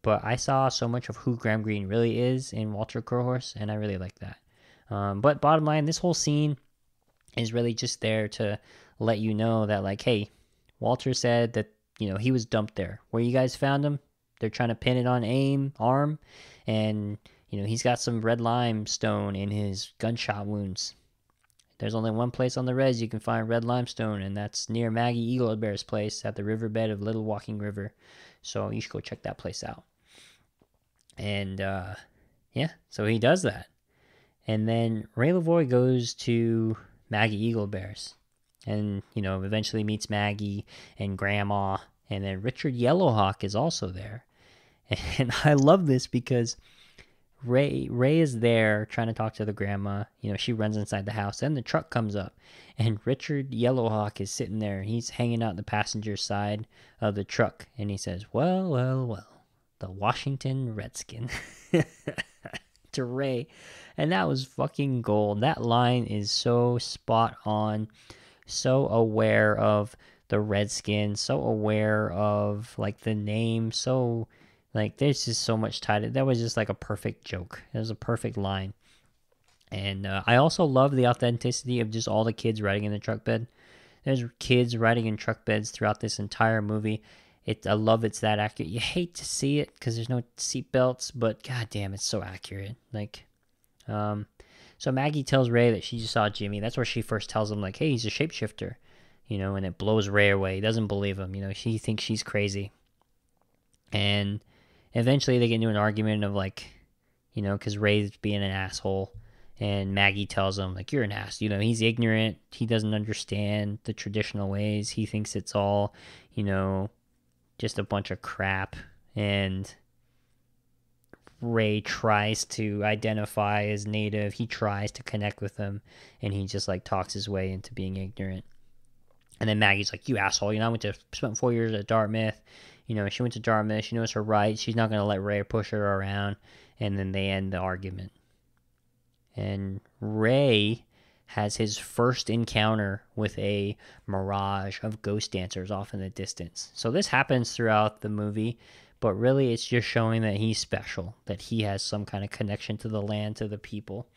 But I saw so much of who Graham Greene really is in Walter Crowhorse, and I really like that. Um, but bottom line, this whole scene is really just there to let you know that, like, hey, Walter said that you know he was dumped there. Where you guys found him, they're trying to pin it on aim arm, and you know he's got some red limestone in his gunshot wounds. There's only one place on the res you can find red limestone, and that's near Maggie Eagle Bear's place at the riverbed of Little Walking River. So you should go check that place out. And uh, yeah, so he does that. And then Ray Levoi goes to Maggie Eagle Bears and, you know, eventually meets Maggie and Grandma. And then Richard Yellowhawk is also there. And I love this because Ray Ray is there trying to talk to the grandma. You know, she runs inside the house. Then the truck comes up, and Richard Yellowhawk is sitting there. He's hanging out the passenger side of the truck, and he says, "Well, well, well, the Washington Redskin." to Ray, and that was fucking gold. That line is so spot on, so aware of the Redskins, so aware of like the name, so like there's just so much tied. That was just like a perfect joke. It was a perfect line. And uh, I also love the authenticity of just all the kids riding in the truck bed. There's kids riding in truck beds throughout this entire movie. It, I love it's that accurate. You hate to see it because there's no seat belts, but god damn, it's so accurate. Like, um, so Maggie tells Ray that she just saw Jimmy. That's where she first tells him like, hey, he's a shapeshifter, you know, and it blows Ray away. He doesn't believe him. You know, she thinks she's crazy, and eventually they get into an argument of like, you know, because Ray's being an asshole, and Maggie tells him like, you're an ass. You know, he's ignorant. He doesn't understand the traditional ways. He thinks it's all, you know, just a bunch of crap and Ray tries to identify as native. He tries to connect with them, and he just like talks his way into being ignorant. And then Maggie's like, "You asshole! You know, I went to spent four years at Dartmouth. You know, she went to Dartmouth. She knows her rights. She's not gonna let Ray push her around." And then they end the argument. And Ray has his first encounter with a mirage of ghost dancers off in the distance. So this happens throughout the movie, but really it's just showing that he's special, that he has some kind of connection to the land, to the people.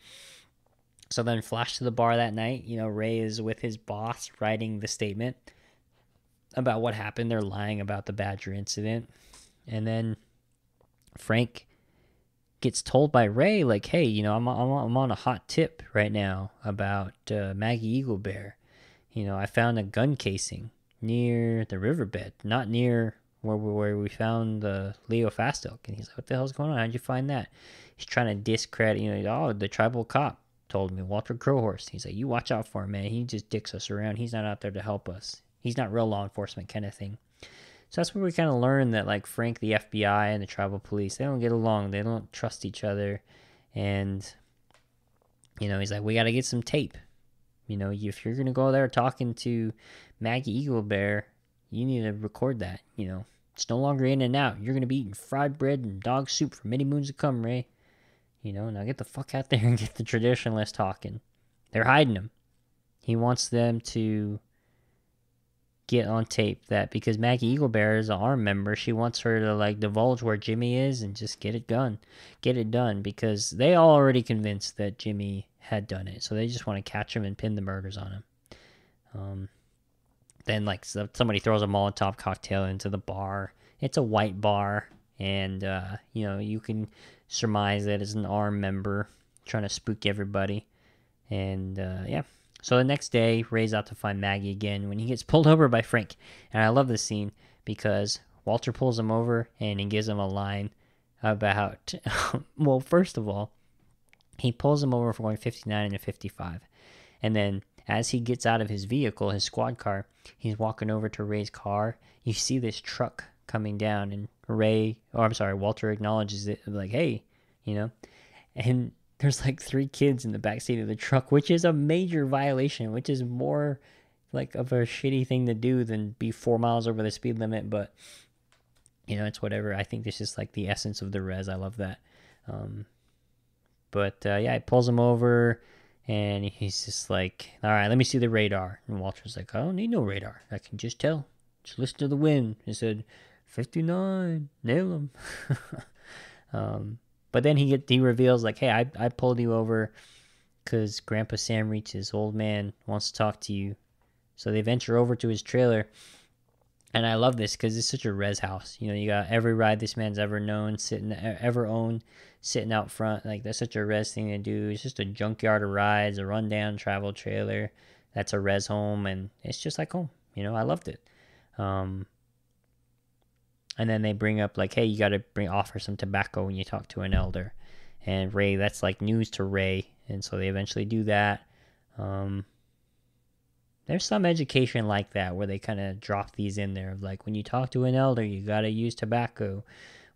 So then flash to the bar that night, you know, Ray is with his boss writing the statement about what happened. They're lying about the Badger incident. And then Frank gets told by Ray, like, hey, you know, I'm, I'm, I'm on a hot tip right now about uh, Maggie Eagle Bear. You know, I found a gun casing near the riverbed, not near where, we, where we found the Leo Fast Elk. And he's like, what the hell's going on? How'd you find that? He's trying to discredit, you know, oh, the tribal cop told me, Walter Crowhorse. He's like, you watch out for him, man. He just dicks us around. He's not out there to help us. He's not real law enforcement kind of thing. So that's where we kind of learn that like Frank, the FBI, and the tribal police, they don't get along. They don't trust each other, and you know he's like, we got to get some tape. You know, if you're gonna go there talking to Maggie Eagle Bear, you need to record that. You know, it's no longer in and out. You're gonna be eating fried bread and dog soup for many moons to come, Ray. You know, now get the fuck out there and get the traditionalists talking. They're hiding him. He wants them to get on tape that because Maggie Eaglebear is an ARM member, she wants her to like divulge where Jimmy is and just get it done, get it done because they all already convinced that Jimmy had done it, so they just want to catch him and pin the murders on him. Um, then like somebody throws a Molotov cocktail into the bar. It's a white bar, and uh, you know you can surmise that it's an ARM member trying to spook everybody, and uh, yeah. So the next day, Ray's out to find Maggie again when he gets pulled over by Frank. And I love this scene because Walter pulls him over and he gives him a line about, well, first of all, he pulls him over for going 59 and a 55. And then as he gets out of his vehicle, his squad car, he's walking over to Ray's car. You see this truck coming down, and Ray, or I'm sorry, Walter acknowledges it, like, hey, you know. And there's like three kids in the back seat of the truck, which is a major violation, which is more like of a shitty thing to do than be four miles over the speed limit. But you know, it's whatever. I think this is like the essence of the res. I love that. Um, but uh, yeah, he pulls him over and he's just like, all right, let me see the radar. And Walter's like, I don't need no radar. I can just tell. Just listen to the wind. He said, 59, nail him. um, but then he get, he reveals like, hey, I, I pulled you over because Grandpa Sam Reach's old man wants to talk to you. So they venture over to his trailer and I love this because it's such a res house. You know, you got every ride this man's ever known, sitting ever owned, sitting out front. Like that's such a res thing to do. It's just a junkyard of rides, a rundown travel trailer. That's a res home, and it's just like home. You know, I loved it. Um, and then they bring up like, hey, you got to bring offer some tobacco when you talk to an elder. And Ray, that's like news to Ray, and so they eventually do that. Um, there's some education like that where they kind of drop these in there like when you talk to an elder you got to use tobacco.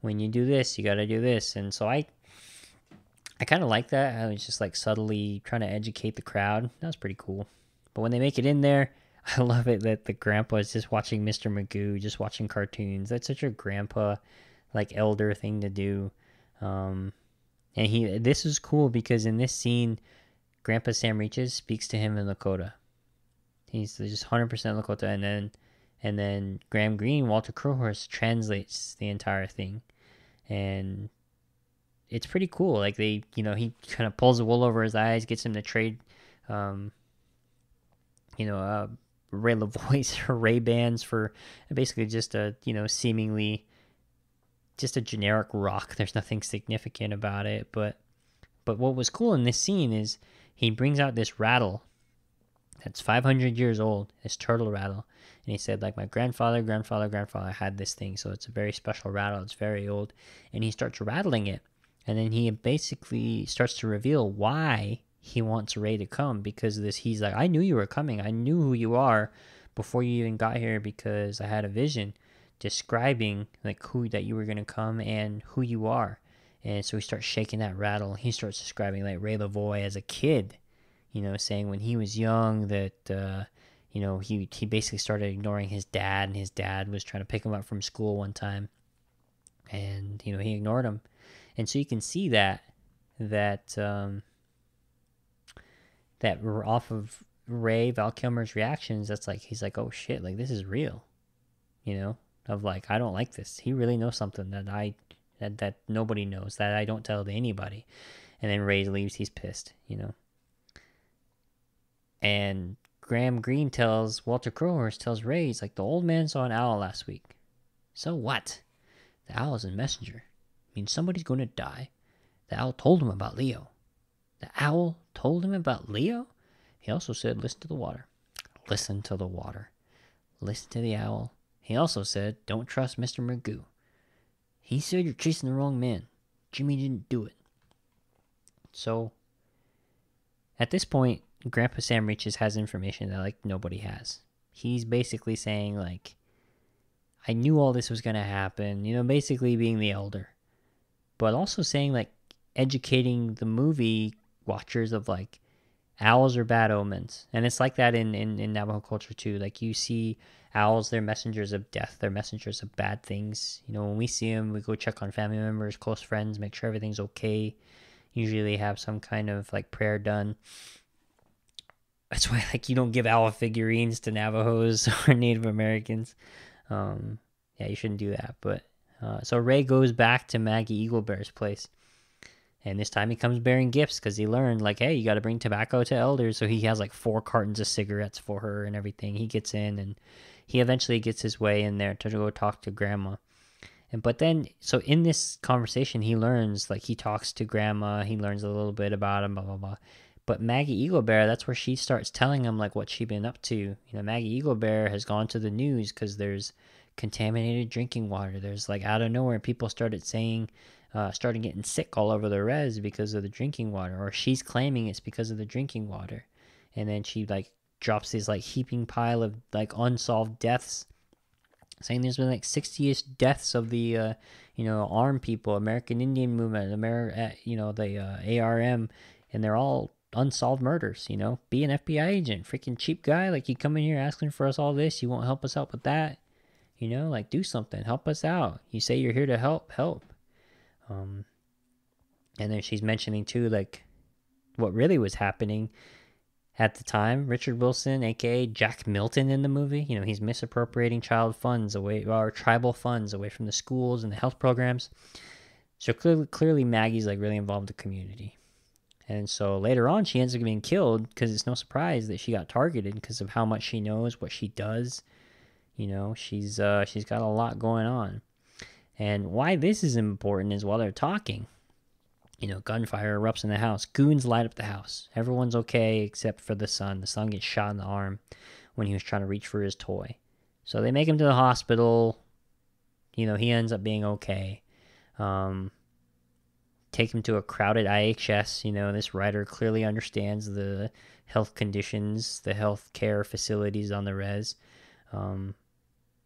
When you do this you got to do this. And so i i kind of like that. I was just like subtly trying to educate the crowd. That was pretty cool. But when they make it in there i love it that the grandpa is just watching mr magoo just watching cartoons. That's such a grandpa like elder thing to do. Um and he this is cool because in this scene grandpa sam reaches speaks to him in lakota He's just 100% Lakota, and then and then Graham Greene, Walter Crowhorse translates the entire thing, and it's pretty cool. Like they, you know, he kind of pulls the wool over his eyes, gets him to trade, um, you know, uh, Ray Levoi's or Ray Bans for basically just a, you know, seemingly just a generic rock. There's nothing significant about it, but but what was cool in this scene is he brings out this rattle that's 500 years old, his turtle rattle. And he said, like, my grandfather, grandfather, grandfather had this thing. So it's a very special rattle. It's very old. And he starts rattling it. And then he basically starts to reveal why he wants Ray to come because this. He's like, I knew you were coming. I knew who you are before you even got here because I had a vision describing like who that you were gonna come and who you are. And so he starts shaking that rattle. He starts describing like Ray Levoi as a kid you know, saying when he was young that, uh, you know, he, he basically started ignoring his dad, and his dad was trying to pick him up from school one time, and you know he ignored him, and so you can see that that um, that off of Ray Val Kilmer's reactions, that's like he's like, oh shit, like this is real, you know, of like I don't like this. He really knows something that I that that nobody knows that I don't tell to anybody, and then Ray leaves, he's pissed, you know. And Graham Greene tells Walter Crowhorse tells Ray, he's like, the old man saw an owl last week. So what? The owl is a messenger. It means somebody's going to die. The owl told him about Leo. The owl told him about Leo? He also said, listen to the water. Listen to the water. Listen to the owl. He also said, don't trust Mr. Magoo. He said you're chasing the wrong man. Jimmy didn't do it. So, at this point, Grandpa Sam Reaches has information that like nobody has. He's basically saying like I knew all this was going to happen, you know, basically being the elder. But also saying like educating the movie watchers of like owls are bad omens. And it's like that in, in, in Navajo culture too. Like you see owls, they're messengers of death. They're messengers of bad things. You know, when we see them, we go check on family members, close friends, make sure everything's okay. Usually they have some kind of like prayer done. That's why like you don't give owl figurines to Navajos or Native Americans. Um, yeah, you shouldn't do that. But uh, so Ray goes back to Maggie Eaglebear's place. And this time he comes bearing gifts because he learned, like, hey, you got to bring tobacco to elders. So he has like four cartons of cigarettes for her and everything. He gets in and he eventually gets his way in there to go talk to grandma. And but then, so in this conversation, he learns, like, he talks to grandma. He learns a little bit about him, blah, blah, blah. But Maggie Eaglebear, that's where she starts telling him like what she's been up to. You know, Maggie Eaglebear has gone to the news because there's contaminated drinking water. There's like out of nowhere, people started saying, uh, started getting sick all over the res because of the drinking water, or she's claiming it's because of the drinking water. And then she like drops this like heaping pile of like unsolved deaths, saying there's been like 60ish deaths of the, uh, you know, armed people, American Indian Movement, Amer, uh, you know, the uh, ARM, and they're all unsolved murders, you know? Be an FBI agent, freaking cheap guy. Like, you come in here asking for us all this, you won't help us out with that. You know, like do something, help us out. You say you're here to help, help. Um, and then she's mentioning too, like what really was happening at the time. Richard Wilson, aka Jack Milton, in the movie. You know, he's misappropriating child funds away or tribal funds away from the schools and the health programs. So clearly, clearly Maggie's like really involved in the community. And so later on, she ends up being killed because it's no surprise that she got targeted because of how much she knows, what she does. You know, she's uh, she's got a lot going on. And why this is important is while they're talking, you know, gunfire erupts in the house. Goons light up the house. Everyone's okay except for the son. The son gets shot in the arm when he was trying to reach for his toy. So they make him to the hospital. You know, he ends up being okay. Um, take him to a crowded IHS. You know, this writer clearly understands the health conditions, the health care facilities on the res. Um,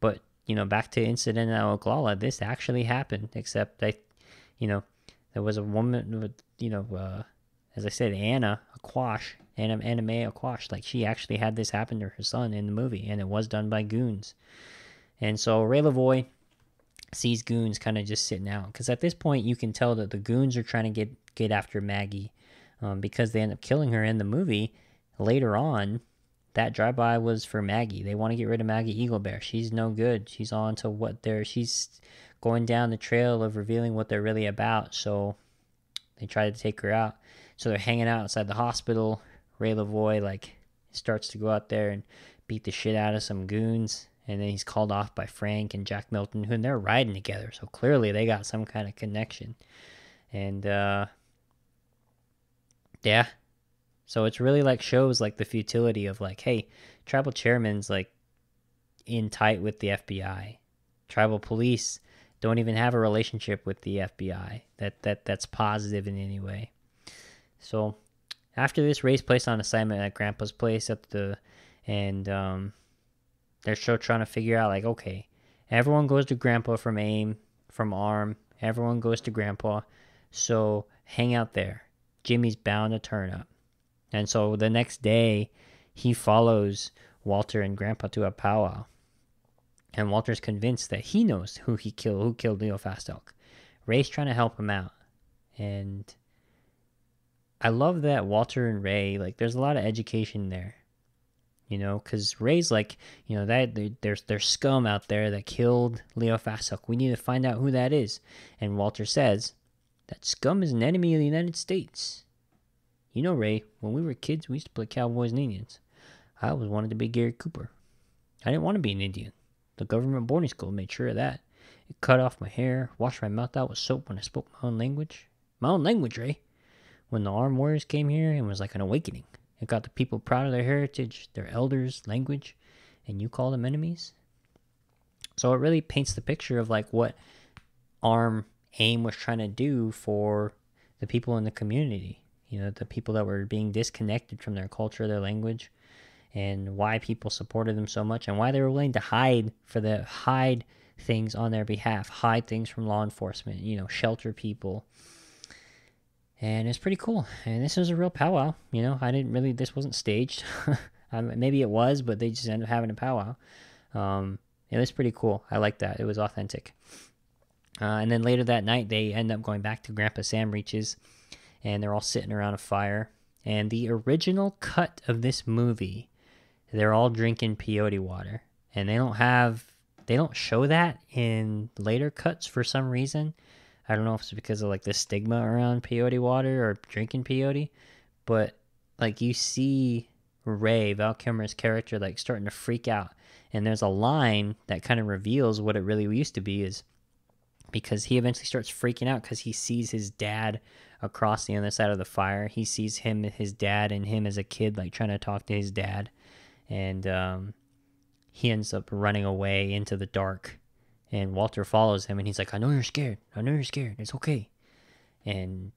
but, you know, back to incident at Oglala, this actually happened, except I, you know, there was a woman with, you know, uh, as I said, Anna Aquash, Anna, Anna Mae Aquash, like she actually had this happen to her son in the movie, and it was done by goons. And so Ray Levoi sees goons kind of just sitting out because at this point you can tell that the goons are trying to get get after Maggie um, because they end up killing her in the movie. Later on, that drive-by was for Maggie. They want to get rid of Maggie Eaglebear. She's no good. She's on to what they're. She's going down the trail of revealing what they're really about. So they try to take her out. So they're hanging out outside the hospital. Ray Levoi like starts to go out there and beat the shit out of some goons and then he's called off by Frank and Jack Milton, who they're riding together. So clearly they got some kind of connection. And uh yeah. So it's really like shows like the futility of like, hey, tribal chairman's like in tight with the FBI. Tribal police don't even have a relationship with the FBI that that that's positive in any way. So after this, race placed on assignment at Grandpa's place at the and um they're still trying to figure out like okay everyone goes to grandpa from aim from arm everyone goes to grandpa. So hang out there. Jimmy's bound to turn up. And so the next day he follows walter and grandpa to a powwow. And walter's convinced that he knows who he killed who killed leo fast elk ray's trying to help him out. And i love that walter and ray like there's a lot of education there you know, because Ray's like, you know, that there's there's scum out there that killed Leo Fast Elk. We need to find out who that is. And Walter says that scum is an enemy of the United States. You know, Ray, when we were kids, we used to play cowboys and Indians. I always wanted to be Gary Cooper. I didn't want to be an Indian. The government boarding school made sure of that. It cut off my hair, washed my mouth out with soap when I spoke my own language. My own language, Ray. When the armed warriors came here, it was like an awakening. It got the people proud of their heritage, their elders, language, and you call them enemies. So it really paints the picture of like what ARM AIM was trying to do for the people in the community. You know, the people that were being disconnected from their culture, their language, and why people supported them so much, and why they were willing to hide for the hide things on their behalf, hide things from law enforcement. You know, shelter people, and it's pretty cool. And this was a real powwow. You know, I didn't really. This wasn't staged. maybe it was, but they just ended up having a powwow. Um, it was pretty cool. I like that. It was authentic. Uh, and then later that night, they end up going back to Grandpa Sam Reaches, and they're all sitting around a fire. And the original cut of this movie, they're all drinking peyote water, and they don't have, they don't show that in later cuts for some reason. I don't know if it's because of like the stigma around peyote water or drinking peyote, but like you see Ray, Val Kilmer's character, like starting to freak out. And there's a line that kind of reveals what it really used to be is because he eventually starts freaking out because he sees his dad across the other side of the fire. He sees him, his dad, and him as a kid, like trying to talk to his dad. And um, he ends up running away into the dark and Walter follows him and he's like, I know you're scared. I know you're scared. It's okay. And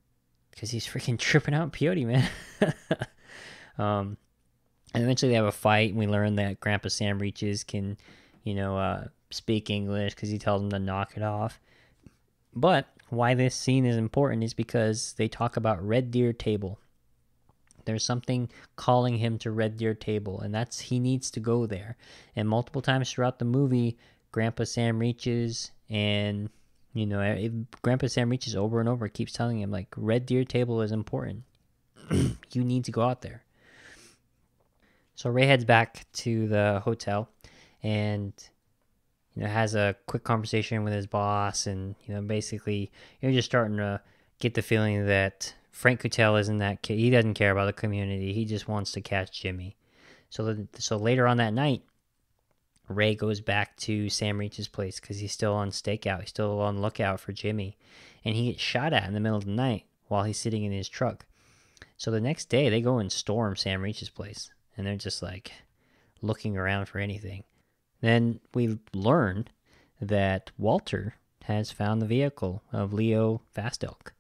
because he's freaking tripping out peyote, man. um, and eventually they have a fight and we learn that Grandpa Sam Reaches can, you know, uh, speak English because he tells him to knock it off. But why this scene is important is because they talk about Red Deer Table. There's something calling him to Red Deer Table, and that's he needs to go there. And multiple times throughout the movie, Grandpa Sam reaches, and you know, Grandpa Sam reaches over and over, keeps telling him like, Red Deer Table is important. you need to go out there. So Ray heads back to the hotel, and you know has a quick conversation with his boss, and you know basically you're just starting to get the feeling that Frank Coutelle isn't that kid. He doesn't care about the community. He just wants to catch Jimmy. So the, so later on that night, Ray goes back to Sam Reach's place because he's still on stakeout. He's still on lookout for Jimmy, and he gets shot at in the middle of the night while he's sitting in his truck. So the next day, they go and storm Sam Reach's place, and they're just like looking around for anything. Then we learn that Walter has found the vehicle of Leo Fast Elk,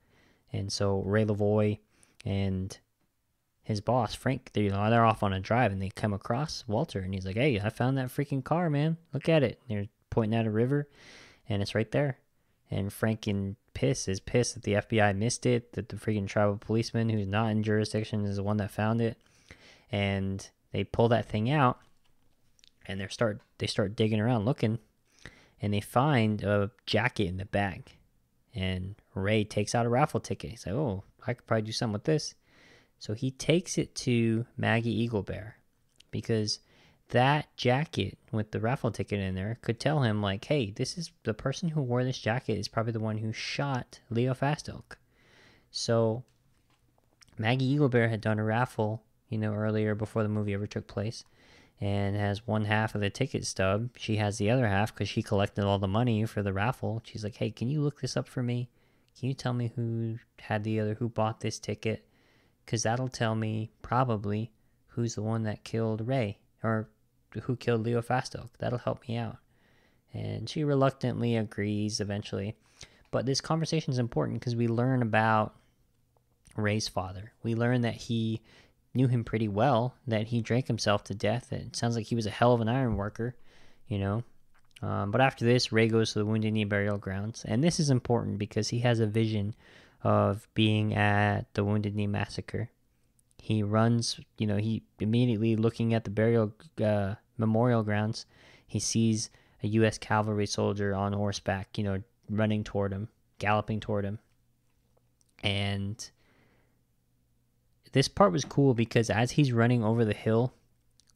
and so Ray Levoi and his boss Frank, they you know they're off on a drive and they come across Walter and he's like, "Hey, I found that freaking car, man. Look at it." And they're pointing at a river, and it's right there. And Frank and piss is pissed that the FBI missed it, that the freaking tribal policeman who's not in jurisdiction is the one that found it, and they pull that thing out, and they start they start digging around looking, and they find a jacket in the bag, and Ray takes out a raffle ticket. He's like, "Oh, I could probably do something with this." So he takes it to Maggie Eaglebear because that jacket with the raffle ticket in there could tell him, like, hey, this is the person who wore this jacket is probably the one who shot Leo Fast Elk. So Maggie Eaglebear had done a raffle, you know, earlier before the movie ever took place and has one half of the ticket stub. She has the other half because she collected all the money for the raffle. She's like, hey, can you look this up for me? Can you tell me who had the other, who bought this ticket? Because that'll tell me probably who's the one that killed Ray or who killed Leo Fast Elk. That'll help me out. And she reluctantly agrees eventually. But this conversation is important because we learn about Ray's father. We learn that he knew him pretty well, that he drank himself to death. It sounds like he was a hell of an iron worker, you know. Um, but after this, Ray goes to the Wounded Knee Burial Grounds. And this is important because he has a vision of being at the Wounded Knee Massacre. He runs, you know, he immediately looking at the burial uh, memorial grounds, he sees a U.S. cavalry soldier on horseback, you know, running toward him, galloping toward him. And this part was cool because as he's running over the hill,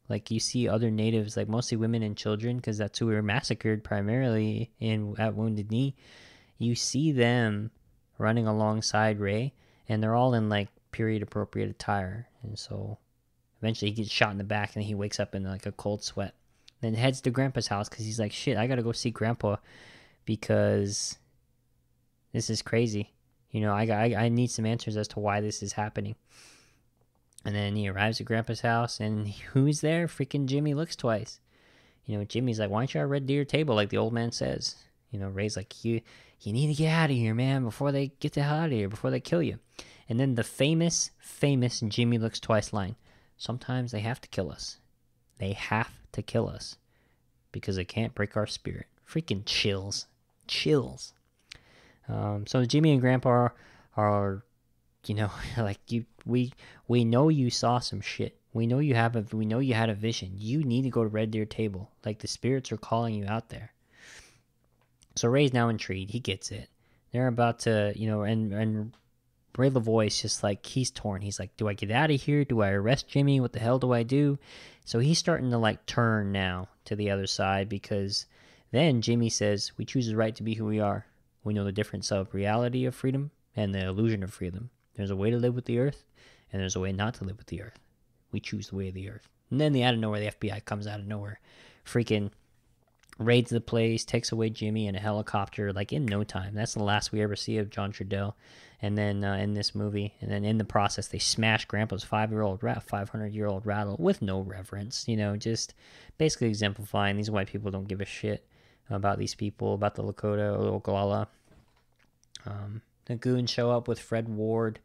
like you see other natives, like mostly women and children, because that's who were massacred primarily in at Wounded Knee. You see them running alongside Ray, and they're all in like period appropriate attire. And so eventually he gets shot in the back and he wakes up in like a cold sweat. Then heads to Grandpa's house because he's like, shit, I gotta go see Grandpa because this is crazy. You know, I, I, I need some answers as to why this is happening. And then he arrives at Grandpa's house, and who's there? Freaking Jimmy looks twice. You know, Jimmy's like, "Why aren't you at Red Deer table?" Like the old man says. You know, Ray's like, "You you need to get out of here, man, before they get the hell out of here, before they kill you. And then the famous, famous Jimmy Looks Twice line. Sometimes they have to kill us. They have to kill us. Because they can't break our spirit. Freaking chills. Chills. Um, so Jimmy and Grandpa are, are, you know, like you we we know you saw some shit. We know you have a we know you had a vision. You need to go to Red Deer Table. Like the spirits are calling you out there. So Ray's now intrigued. He gets it. They're about to, you know, and and Ray Levoi's just like he's torn. He's like, do I get out of here? Do I arrest Jimmy? What the hell do I do? So he's starting to like turn now to the other side because then Jimmy says, we choose the right to be who we are. We know the difference of reality of freedom and the illusion of freedom. There's a way to live with the earth, and there's a way not to live with the earth. We choose the way of the earth. And then the out of nowhere, the FBI comes out of nowhere, freaking raids the place, takes away Jimmy in a helicopter, like in no time. That's the last we ever see of John Trudell. And then uh, in this movie, and then in the process, they smash Grandpa's five-year-old rat, 500-year-old rattle with no reverence. You know, just basically exemplifying these white people don't give a shit about these people, about the Lakota or Oglala. Um, the goons show up with Fred Ward.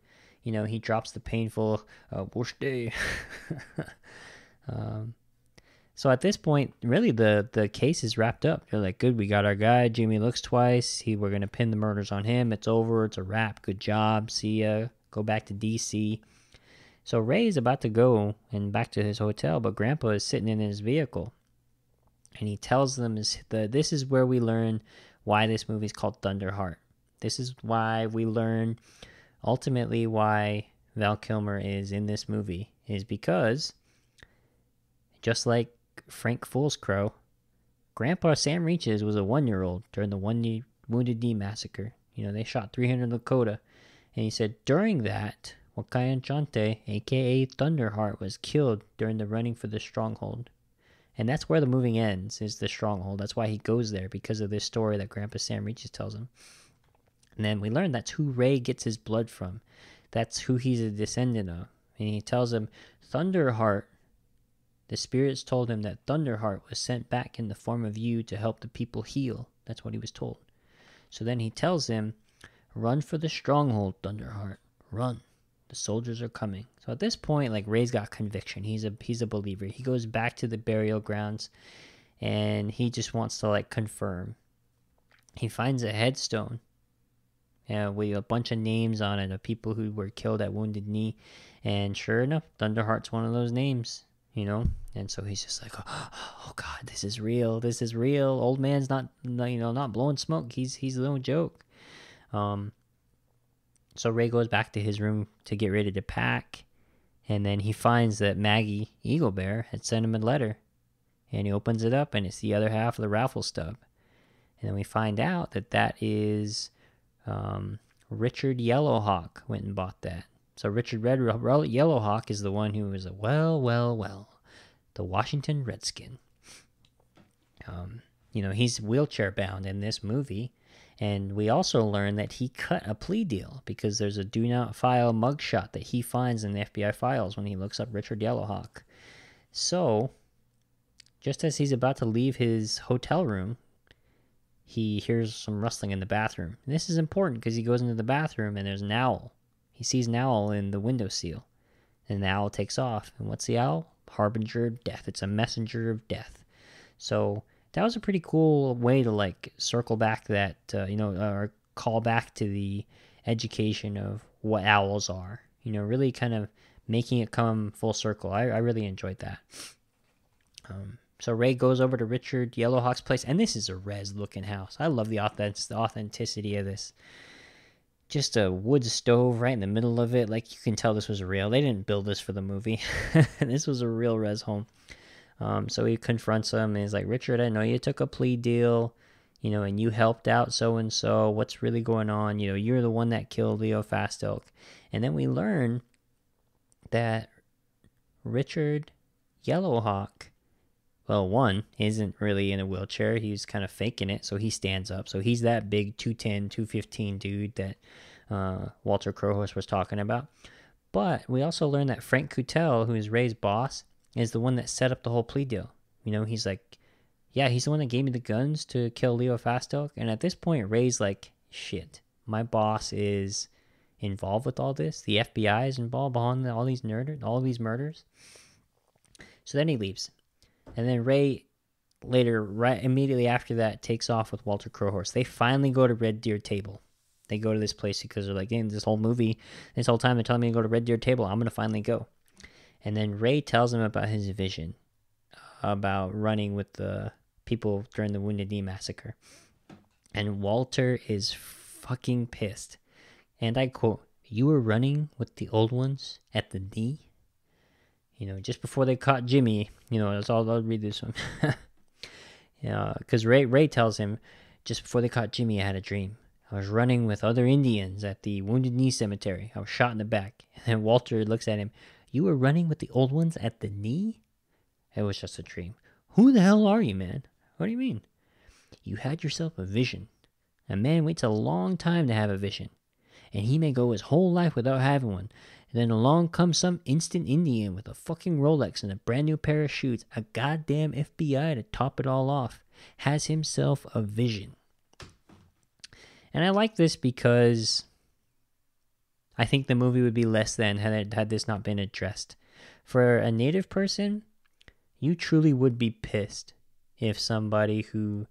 You know, he drops the painful uh, "worst day." um, so at this point, really the the case is wrapped up. They're like, good, we got our guy. Jimmy looks twice. He we're gonna pin the murders on him. It's over. It's a wrap. Good job. See ya. Go back to DC. So Ray is about to go and back to his hotel, but Grandpa is sitting in his vehicle. and he tells them is the this is where we learn why this movie is called Thunderheart. This is why we learn ultimately why Val Kilmer is in this movie is because just like Frank Fools Crow, Grandpa Sam Reaches was a one year old during the one knee, Wounded Knee massacre. You know, they shot 300 Lakota. And he said during that, Wakayanchante, aka Thunderheart, was killed during the running for the stronghold. And that's where the movie ends, is the stronghold. That's why he goes there, because of this story that Grandpa Sam Reaches tells him. And then we learn that's who Ray gets his blood from. That's who he's a descendant of. And he tells him, Thunderheart, the spirits told him that Thunderheart was sent back in the form of you to help the people heal. That's what he was told. So then he tells him, Run for the stronghold, Thunderheart. Run. The soldiers are coming. So at this point, like Ray's got conviction. He's a he's a believer. He goes back to the burial grounds and he just wants to like confirm. He finds a headstone yeah, with a bunch of names on it of people who were killed at Wounded Knee. And sure enough, Thunderheart's one of those names, you know? And so he's just like, oh, God, this is real. This is real. Old man's not, you know, not blowing smoke. He's, he's no joke. Um, so Ray goes back to his room to get ready to pack. And then he finds that Maggie Eagle Bear had sent him a letter. And he opens it up, and it's the other half of the raffle stub. And then we find out that that is um, Richard Yellowhawk went and bought that. So Richard Red Yellowhawk is the one who was a well, well, well, the Washington Redskin. Um, you know, he's wheelchair bound in this movie. And we also learn that he cut a plea deal because there's a do not file mugshot that he finds in the FBI files when he looks up Richard Yellowhawk. So, just as he's about to leave his hotel room, he hears some rustling in the bathroom. And this is important because he goes into the bathroom and there's an owl. He sees an owl in the window seal. And the owl takes off. And what's the owl? Harbinger of death. It's a messenger of death. So that was a pretty cool way to like circle back that, uh, you know, or call back to the education of what owls are. You know, really kind of making it come full circle. I, I really enjoyed that. Um, so Ray goes over to Richard Yellowhawk's place, and this is a res looking house. I love the, authentic- the authenticity of this. Just a wood stove right in the middle of it. Like you can tell this was real. They didn't build this for the movie. this was a real res home. Um, so he confronts him and he's like, Richard, I know you took a plea deal, you know, and you helped out so and so. What's really going on? You know, you're the one that killed Leo Fast Elk. And then we learn that Richard Yellowhawk well, one isn't really in a wheelchair. He's kind of faking it, so he stands up. So he's that big 210, 215 dude that uh, Walter Crowhorse was talking about. But we also learned that Frank Coutelle, who is Ray's boss, is the one that set up the whole plea deal. You know, he's like, yeah, he's the one that gave me the guns to kill Leo Fast Elk. And at this point, Ray's like, shit, my boss is involved with all this. The FBI is involved behind all these murder, all these murders. So then he leaves. And then Ray later, right immediately after that, takes off with Walter Crowhorse. They finally go to Red Deer Table. They go to this place because they're like, hey, this whole movie, this whole time they're telling me to go to Red Deer Table. I'm going to finally go. And then Ray tells him about his vision about running with the people during the Wounded Knee Massacre. And Walter is fucking pissed. And I quote, You were running with the old ones at the knee? You know, just before they caught Jimmy, you know, that's all I'll read this one. yeah, because Ray Ray tells him just before they caught Jimmy, I had a dream. I was running with other Indians at the Wounded Knee Cemetery. I was shot in the back. And then Walter looks at him. You were running with the old ones at the knee? It was just a dream. Who the hell are you, man? What do you mean? You had yourself a vision. A man waits a long time to have a vision, and he may go his whole life without having one. And then along comes some instant Indian with a fucking Rolex and a brand new pair of shoes, a goddamn FBI to top it all off, has himself a vision. And I like this because I think the movie would be less than had, had this not been addressed. For a native person, you truly would be pissed if somebody who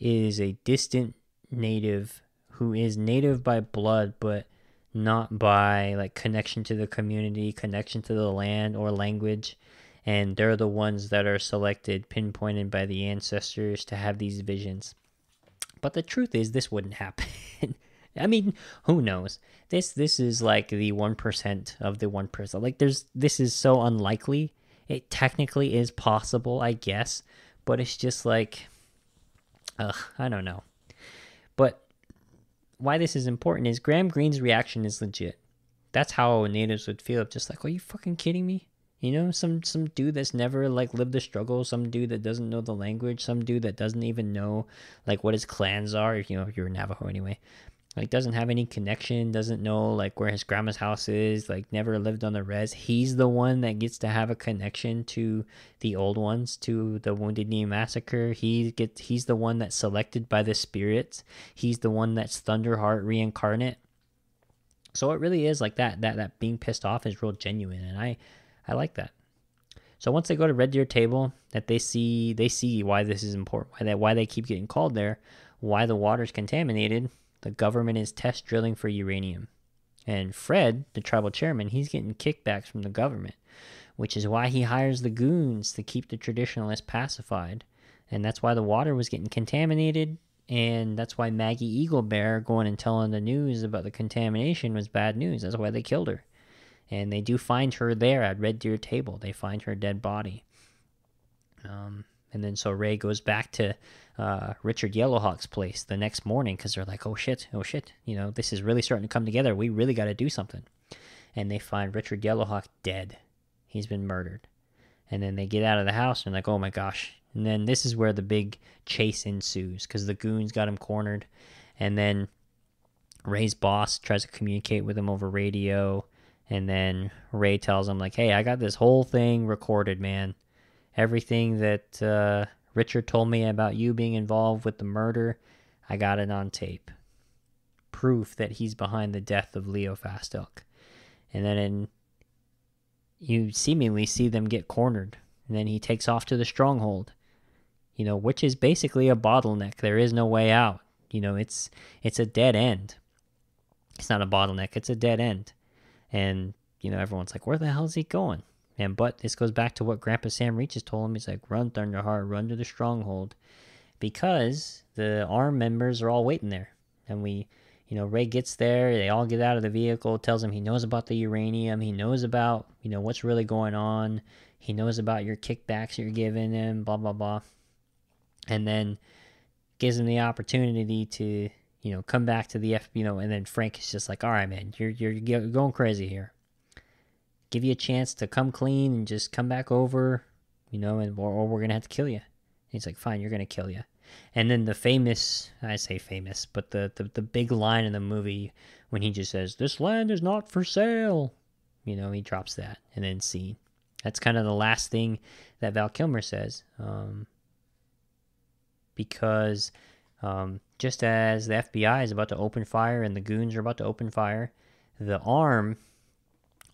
is a distant native, who is native by blood, but not by like connection to the community, connection to the land or language, and they're the ones that are selected, pinpointed by the ancestors to have these visions. But the truth is, this wouldn't happen. I mean, who knows? This this is like the one percent of the one percent. Like, there's this is so unlikely. It technically is possible, I guess, but it's just like, ugh, I don't know. Why this is important is Graham Greene's reaction is legit. That's how natives would feel. Just like, are you fucking kidding me? You know, some some dude that's never like lived the struggle, some dude that doesn't know the language, some dude that doesn't even know like what his clans are. You know, if you're Navajo anyway, like doesn't have any connection, doesn't know like where his grandma's house is, like never lived on the res. He's the one that gets to have a connection to the old ones, to the Wounded Knee massacre. He gets he's the one that's selected by the spirits. He's the one that's Thunderheart reincarnate. So it really is like that. That that being pissed off is real genuine, and I I like that. So once they go to Red Deer Table, that they see they see why this is important, why that why they keep getting called there, why the water's contaminated. The government is test drilling for uranium, and Fred, the tribal chairman, he's getting kickbacks from the government, which is why he hires the goons to keep the traditionalists pacified, and that's why the water was getting contaminated. And that's why Maggie Eagle Bear going and telling the news about the contamination was bad news. That's why they killed her and they do find her there at Red Deer Table. They find her dead body. Um, and then so Ray goes back to uh, Richard Yellowhawk's place the next morning because they're like, oh shit, oh shit, you know, this is really starting to come together. We really got to do something. And they find Richard Yellowhawk dead. He's been murdered. And then they get out of the house and like, oh my gosh. And then this is where the big chase ensues because the goons got him cornered. And then Ray's boss tries to communicate with him over radio and then Ray tells him, like, hey, I got this whole thing recorded, man. Everything that uh, Richard told me about you being involved with the murder, I got it on tape. Proof that he's behind the death of Leo Fast Elk. And then in, you seemingly see them get cornered. And then he takes off to the stronghold, you know, which is basically a bottleneck. There is no way out. You know, it's it's a dead end. It's not a bottleneck, it's a dead end and, you know, everyone's like, where the hell is he going? And but this goes back to what Grandpa Sam Reaches told him. He's like, run, Thunderheart, run to the stronghold. Because the ARM members are all waiting there. And we, you know, Ray gets there, they all get out of the vehicle, tells him he knows about the uranium, he knows about, you know, what's really going on, he knows about your kickbacks you're giving him, blah, blah, blah. And then gives him the opportunity to you know, come back to the F, you know, and then Frank is just like, all right, man, you're, you're going crazy here. Give you a chance to come clean and just come back over, you know, and or, or we're to have to kill you. And he's like, fine, you're to kill you. And then the famous, I say famous, but the, the, the big line in the movie when he just says, this land is not for sale, you know, he drops that and then scene. That's kind of the last thing that Val Kilmer says. Um, because um, just as the FBI is about to open fire and the goons are about to open fire, the arm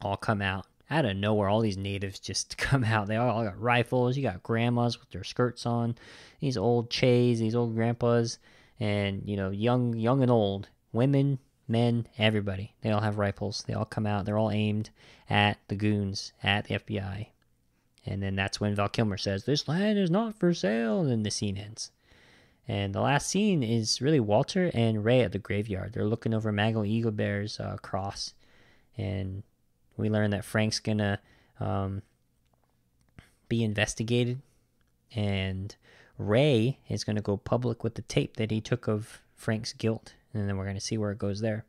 all come out out of nowhere. All these natives just come out. They all got rifles. You got grandmas with their skirts on, these old chays, these old grandpas, and you know, young, young and old, women, men, everybody. They all have rifles. They all come out. They're all aimed at the goons, at the FBI. And then that's when Val Kilmer says, "This land is not for sale." And then the scene ends. And the last scene is really Walter and Ray at the graveyard. They're looking over Maggie Eagle Bear's uh, cross. And we learn that Frank's to um, be investigated. And Ray is to go public with the tape that he took of Frank's guilt. And then we're to see where it goes there.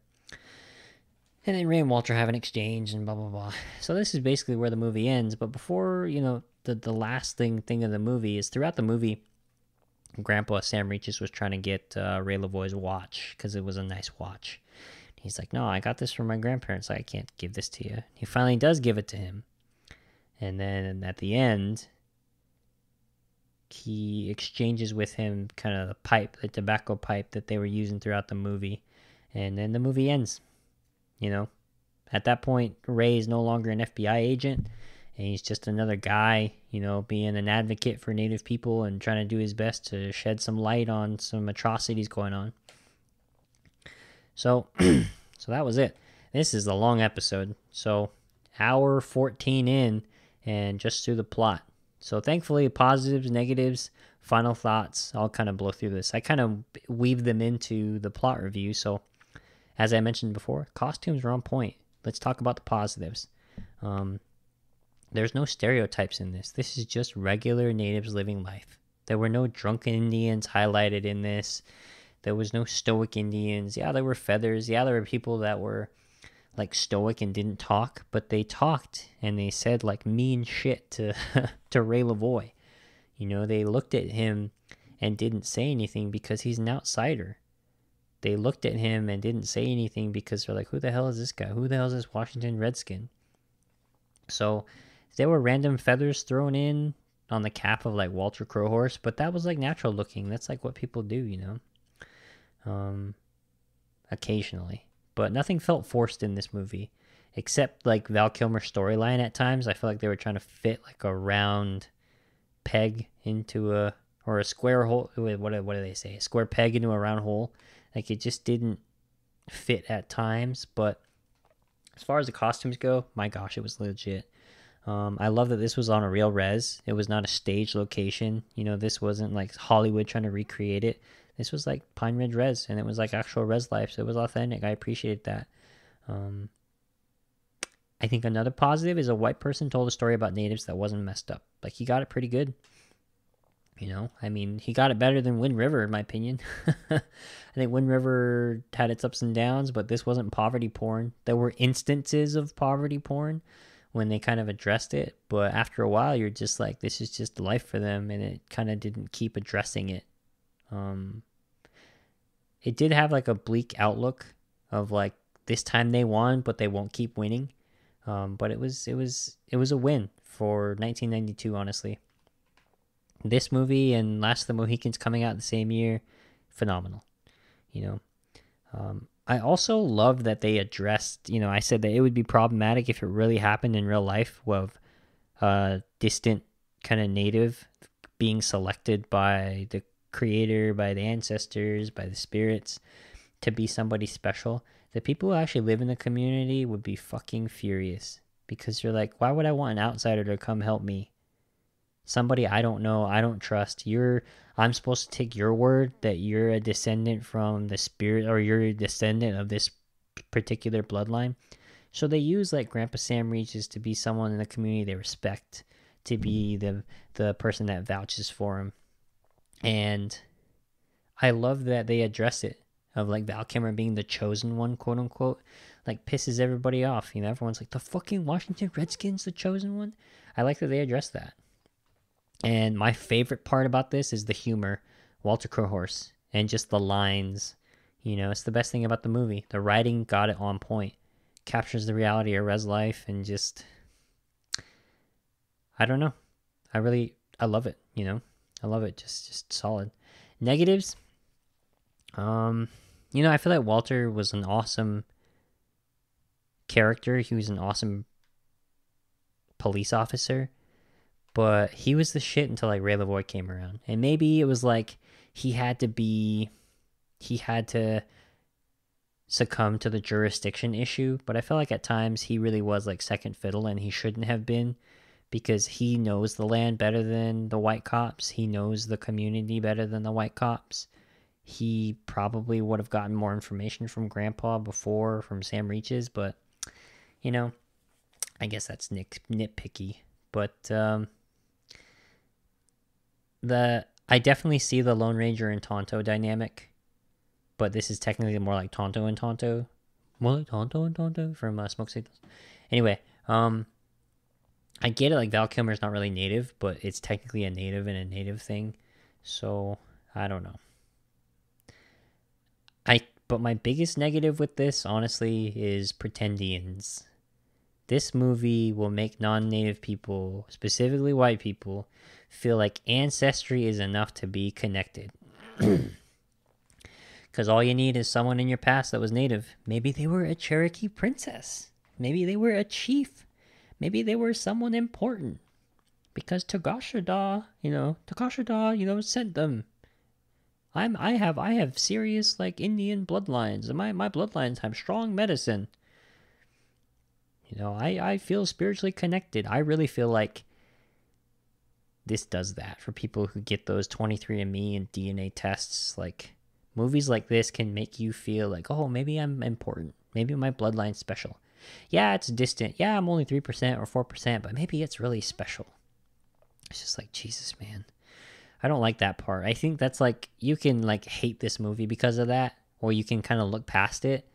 And then Ray and Walter have an exchange and blah, blah, blah. So this is basically where the movie ends. But before, you know, the, the last thing, thing of the movie is throughout the movie Grandpa Sam Reaches was trying to get uh, Ray Levoi's watch because it was a nice watch. He's like, "No, I got this from my grandparents. I can't give this to you." He finally does give it to him, and then at the end, he exchanges with him kind of the pipe, the tobacco pipe that they were using throughout the movie, and then the movie ends. You know, at that point, Ray is no longer an FBI agent and he's just another guy, you know, being an advocate for Native people and trying to do his best to shed some light on some atrocities going on. So, so that was it. This is a long episode. So, hour 14 in, and just through the plot. So thankfully, positives, negatives, final thoughts, I'll kind of blow through this. I kind of weave them into the plot review. So, as I mentioned before, costumes are on point. Let's talk about the positives. Um, there's no stereotypes in this. This is just regular natives living life. There were no drunken Indians highlighted in this. There was no stoic Indians. Yeah, there were feathers. Yeah, there were people that were like stoic and didn't talk, but they talked and they said like mean shit to to Ray Levoi. You know, they looked at him and didn't say anything because he's an outsider. They looked at him and didn't say anything because they're like, who the hell is this guy? Who the hell is this Washington Redskin? So there were random feathers thrown in on the cap of like Walter Crowhorse, but that was like natural looking. That's like what people do, you know. Um, occasionally but nothing felt forced in this movie except like Val Kilmer's storyline at times. I feel like they were trying to fit like a round peg into a or a square hole. What what do they say? A square peg into a round hole. Like it just didn't fit at times. But as far as the costumes go, my gosh, it was legit. Um, I love that this was on a real res. It was not a stage location. You know, this wasn't like Hollywood trying to recreate it. This was like Pine Ridge Res, and it was like actual res life, so it was authentic. I appreciate that. Um, I think another positive is a white person told a story about natives that wasn't messed up. Like he got it pretty good. You know, I mean, he got it better than Wind River, in my opinion. I think Wind River had its ups and downs, but this wasn't poverty porn. There were instances of poverty porn when they kind of addressed it, but after a while, you're just like, this is just life for them, and it kind of didn't keep addressing it um, it did have like a bleak outlook of like this time they won, but they won't keep winning. Um, but it was it was it was a win for 1992, honestly. This movie and Last of the Mohicans coming out the same year, phenomenal. You know, um, I also love that they addressed. You know, I said that it would be problematic if it really happened in real life, of uh, distant kind of native being selected by the creator, by the ancestors, by the spirits to be somebody special, the people who actually live in the community would be fucking furious because you're like, why would I want an outsider to come help me? Somebody I don't know, I don't trust. You're I'm supposed to take your word that you're a descendant from the spirit or you're a descendant of this particular bloodline. So they use like Grandpa Sam Reaches to be someone in the community they respect, to be the the person that vouches for him. And I love that they address it of like Val Kilmer being the chosen one, quote unquote, like pisses everybody off. You know, everyone's like the fucking Washington Redskins, the chosen one. I like that they address that. And my favorite part about this is the humor, Walter Crowhorse, and just the lines. You know, it's the best thing about the movie. The writing got it on point, captures the reality of res life, and just I don't know. I really I love it. You know. I love it. Just just solid. Negatives. Um, you know, I feel like Walter was an awesome character. He was an awesome police officer, but he was the shit until like Ray Levoi came around, and maybe it was like he had to be, he had to succumb to the jurisdiction issue. But I felt like at times he really was like second fiddle, and he shouldn't have been because he knows the land better than the white cops. He knows the community better than the white cops. He probably would have gotten more information from Grandpa before from Sam Reaches, but you know, I guess that's nit- nitpicky. But um, the I definitely see the Lone Ranger and Tonto dynamic, but this is technically more like Tonto and Tonto, more like Tonto and Tonto from uh, Smoke Signals. Anyway, um, I get it, like Val Kilmer's not really native, but it's technically a native and a native thing. So I don't know. I but my biggest negative with this, honestly, is pretendians. This movie will make non-native people, specifically white people, feel like ancestry is enough to be connected. Because all you need is someone in your past that was native. Maybe they were a Cherokee princess. Maybe they were a chief maybe they were someone important because Tagashada, you know, Tagashada, you know, sent them. I'm I have I have serious like Indian bloodlines. My my bloodlines have strong medicine. You know, I, I feel spiritually connected. I really feel like this does that for people who get those 23andMe and DNA tests. Like, movies like this can make you feel like, oh, maybe I'm important. Maybe my bloodline's special. Yeah, it's distant. Yeah, I'm only 3% or 4%, but maybe it's really special. It's just like, Jesus, man. I don't like that part. I think that's like, you can like hate this movie because of that, or you can kind of look past it.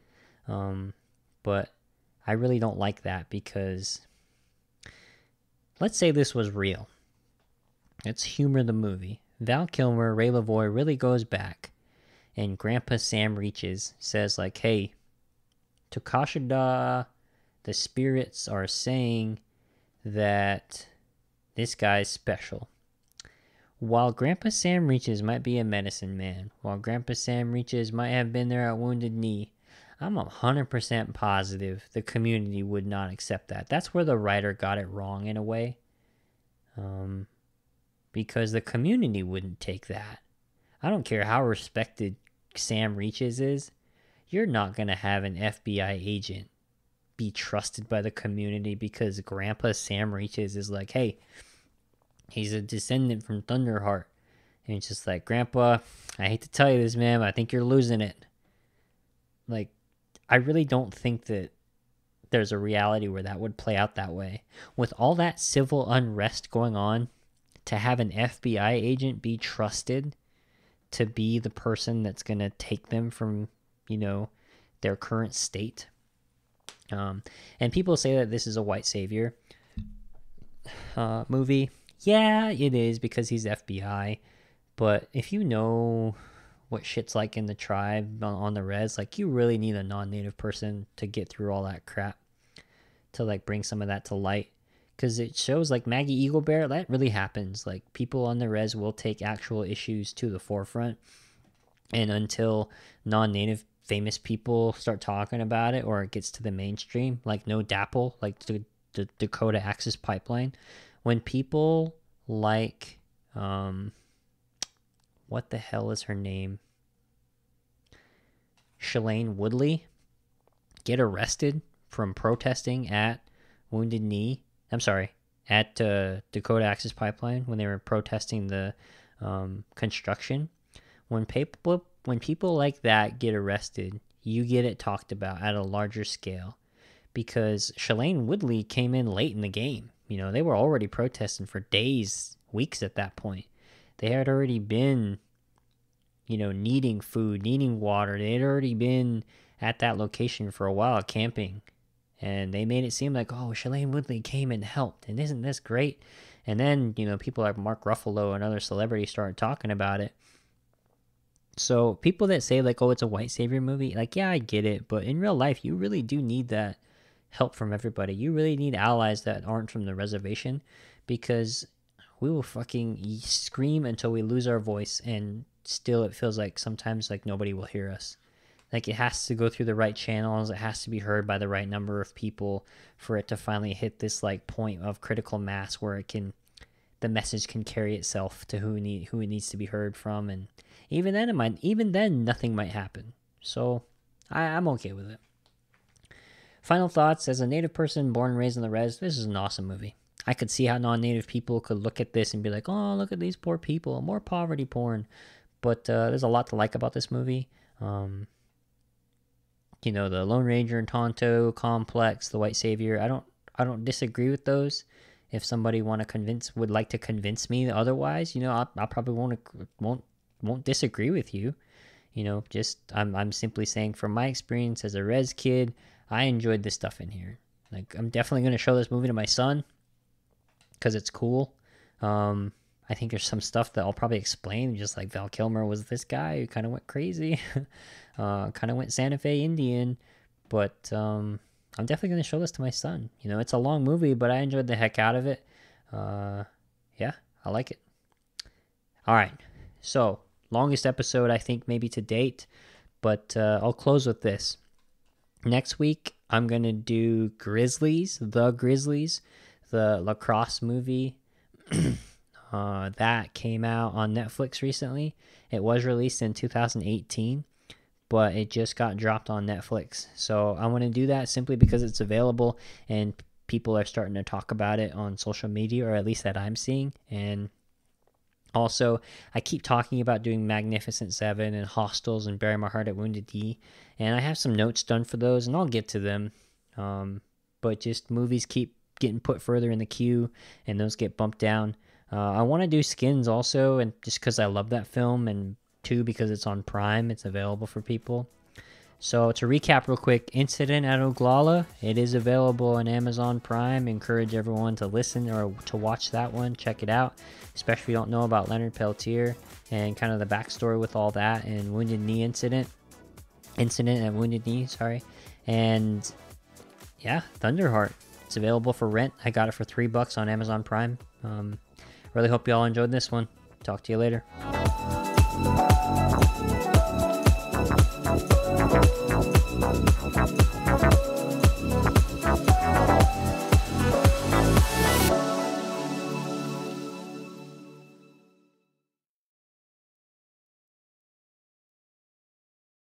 Um, but I really don't like that because let's say this was real. Let's humor the movie. Val Kilmer, Ray Levoi really goes back, and Grandpa Sam reaches, says like, "Hey, Tokashida, the spirits are saying that this guy's special." While Grandpa Sam Reaches might be a medicine man, while Grandpa Sam Reaches might have been there at Wounded Knee, I'm 100% positive the community would not accept that. That's where the writer got it wrong in a way. Um, because the community wouldn't take that. I don't care how respected Sam Reaches is, you're not going to have an FBI agent be trusted by the community because Grandpa Sam Reaches is like, hey, he's a descendant from Thunderheart. And it's just like, Grandpa, I hate to tell you this, man, I think you're losing it. Like, I really don't think that there's a reality where that would play out that way. With all that civil unrest going on, to have an FBI agent be trusted to be the person that's going to take them from, you know, their current state. Um, and people say that this is a white savior uh, movie. Yeah, it is because he's FBI. But if you know what shit's like in the tribe on, the res, like you really need a non-native person to get through all that crap to like bring some of that to light because it shows like Maggie Eagle Bear that really happens. Like people on the res will take actual issues to the forefront, and until non-native famous people start talking about it or it gets to the mainstream, like NoDAPL, like the, the Dakota Access Pipeline, when people like um, what the hell is her name? Shailene Woodley get arrested from protesting at Wounded Knee. I'm sorry, at uh, Dakota Access Pipeline when they were protesting the um, construction. When people when people like that get arrested, you get it talked about at a larger scale because Shailene Woodley came in late in the game. You know, they were already protesting for days, weeks at that point. They had already been, you know, needing food, needing water. They had already been at that location for a while camping. And they made it seem like, oh, Shailene Woodley came and helped. And isn't this great? And then, you know, people like Mark Ruffalo and other celebrities started talking about it. So people that say like, oh, it's a white savior movie, like, yeah, I get it, but in real life, you really do need that help from everybody. You really need allies that aren't from the reservation, because we will fucking scream until we lose our voice, and still, it feels like sometimes like nobody will hear us. Like it has to go through the right channels. It has to be heard by the right number of people for it to finally hit this like point of critical mass where it can the message can carry itself to who need who it needs to be heard from and even then it might even then nothing might happen. So I, i'm okay with it. Final thoughts. As a native person born and raised in the res this is an awesome movie. I could see how non-native people could look at this and be like oh look at these poor people more poverty porn. But uh, there's a lot to like about this movie. Um, you know the lone ranger and tonto complex the white savior i don't i don't disagree with those if somebody want to convince would like to convince me otherwise you know i, I probably won't won't won't disagree with you. You know just i'm i'm simply saying from my experience as a res kid i enjoyed this stuff in here. Like i'm definitely going to show this movie to my son because it's cool. Um I think there's some stuff that I'll probably explain, just like Val Kilmer was this guy who kind of went crazy, uh, kind of went Santa Fe Indian, but um, I'm definitely going to show this to my son. You know, it's a long movie, but I enjoyed the heck out of it. Uh, yeah, I like it. All right, so longest episode I think maybe to date, but uh, I'll close with this. Next week I'm gonna do Grizzlies, the Grizzlies, the lacrosse movie. Uh, that came out on Netflix recently. It was released in 2018, but it just got dropped on Netflix. So I want to do that simply because it's available and people are starting to talk about it on social media, or at least that I'm seeing. And also, I keep talking about doing Magnificent Seven and Hostiles and Bury My Heart at Wounded Knee, and I have some notes done for those, and I'll get to them. Um, but just movies keep getting put further in the queue, and those get bumped down. Uh, I want to do Skins also, and just because I love that film, and two because it's on Prime, it's available for people. So to recap real quick, Incident at Oglala, it is available on Amazon Prime. Encourage everyone to listen or to watch that one. Check it out, especially if you don't know about Leonard Peltier and kind of the backstory with all that and Wounded Knee Incident. Incident at Wounded Knee, sorry. And yeah, Thunderheart. It's available for rent. I got it for three bucks on Amazon Prime. Um, really hope you all enjoyed this one. Talk to you later.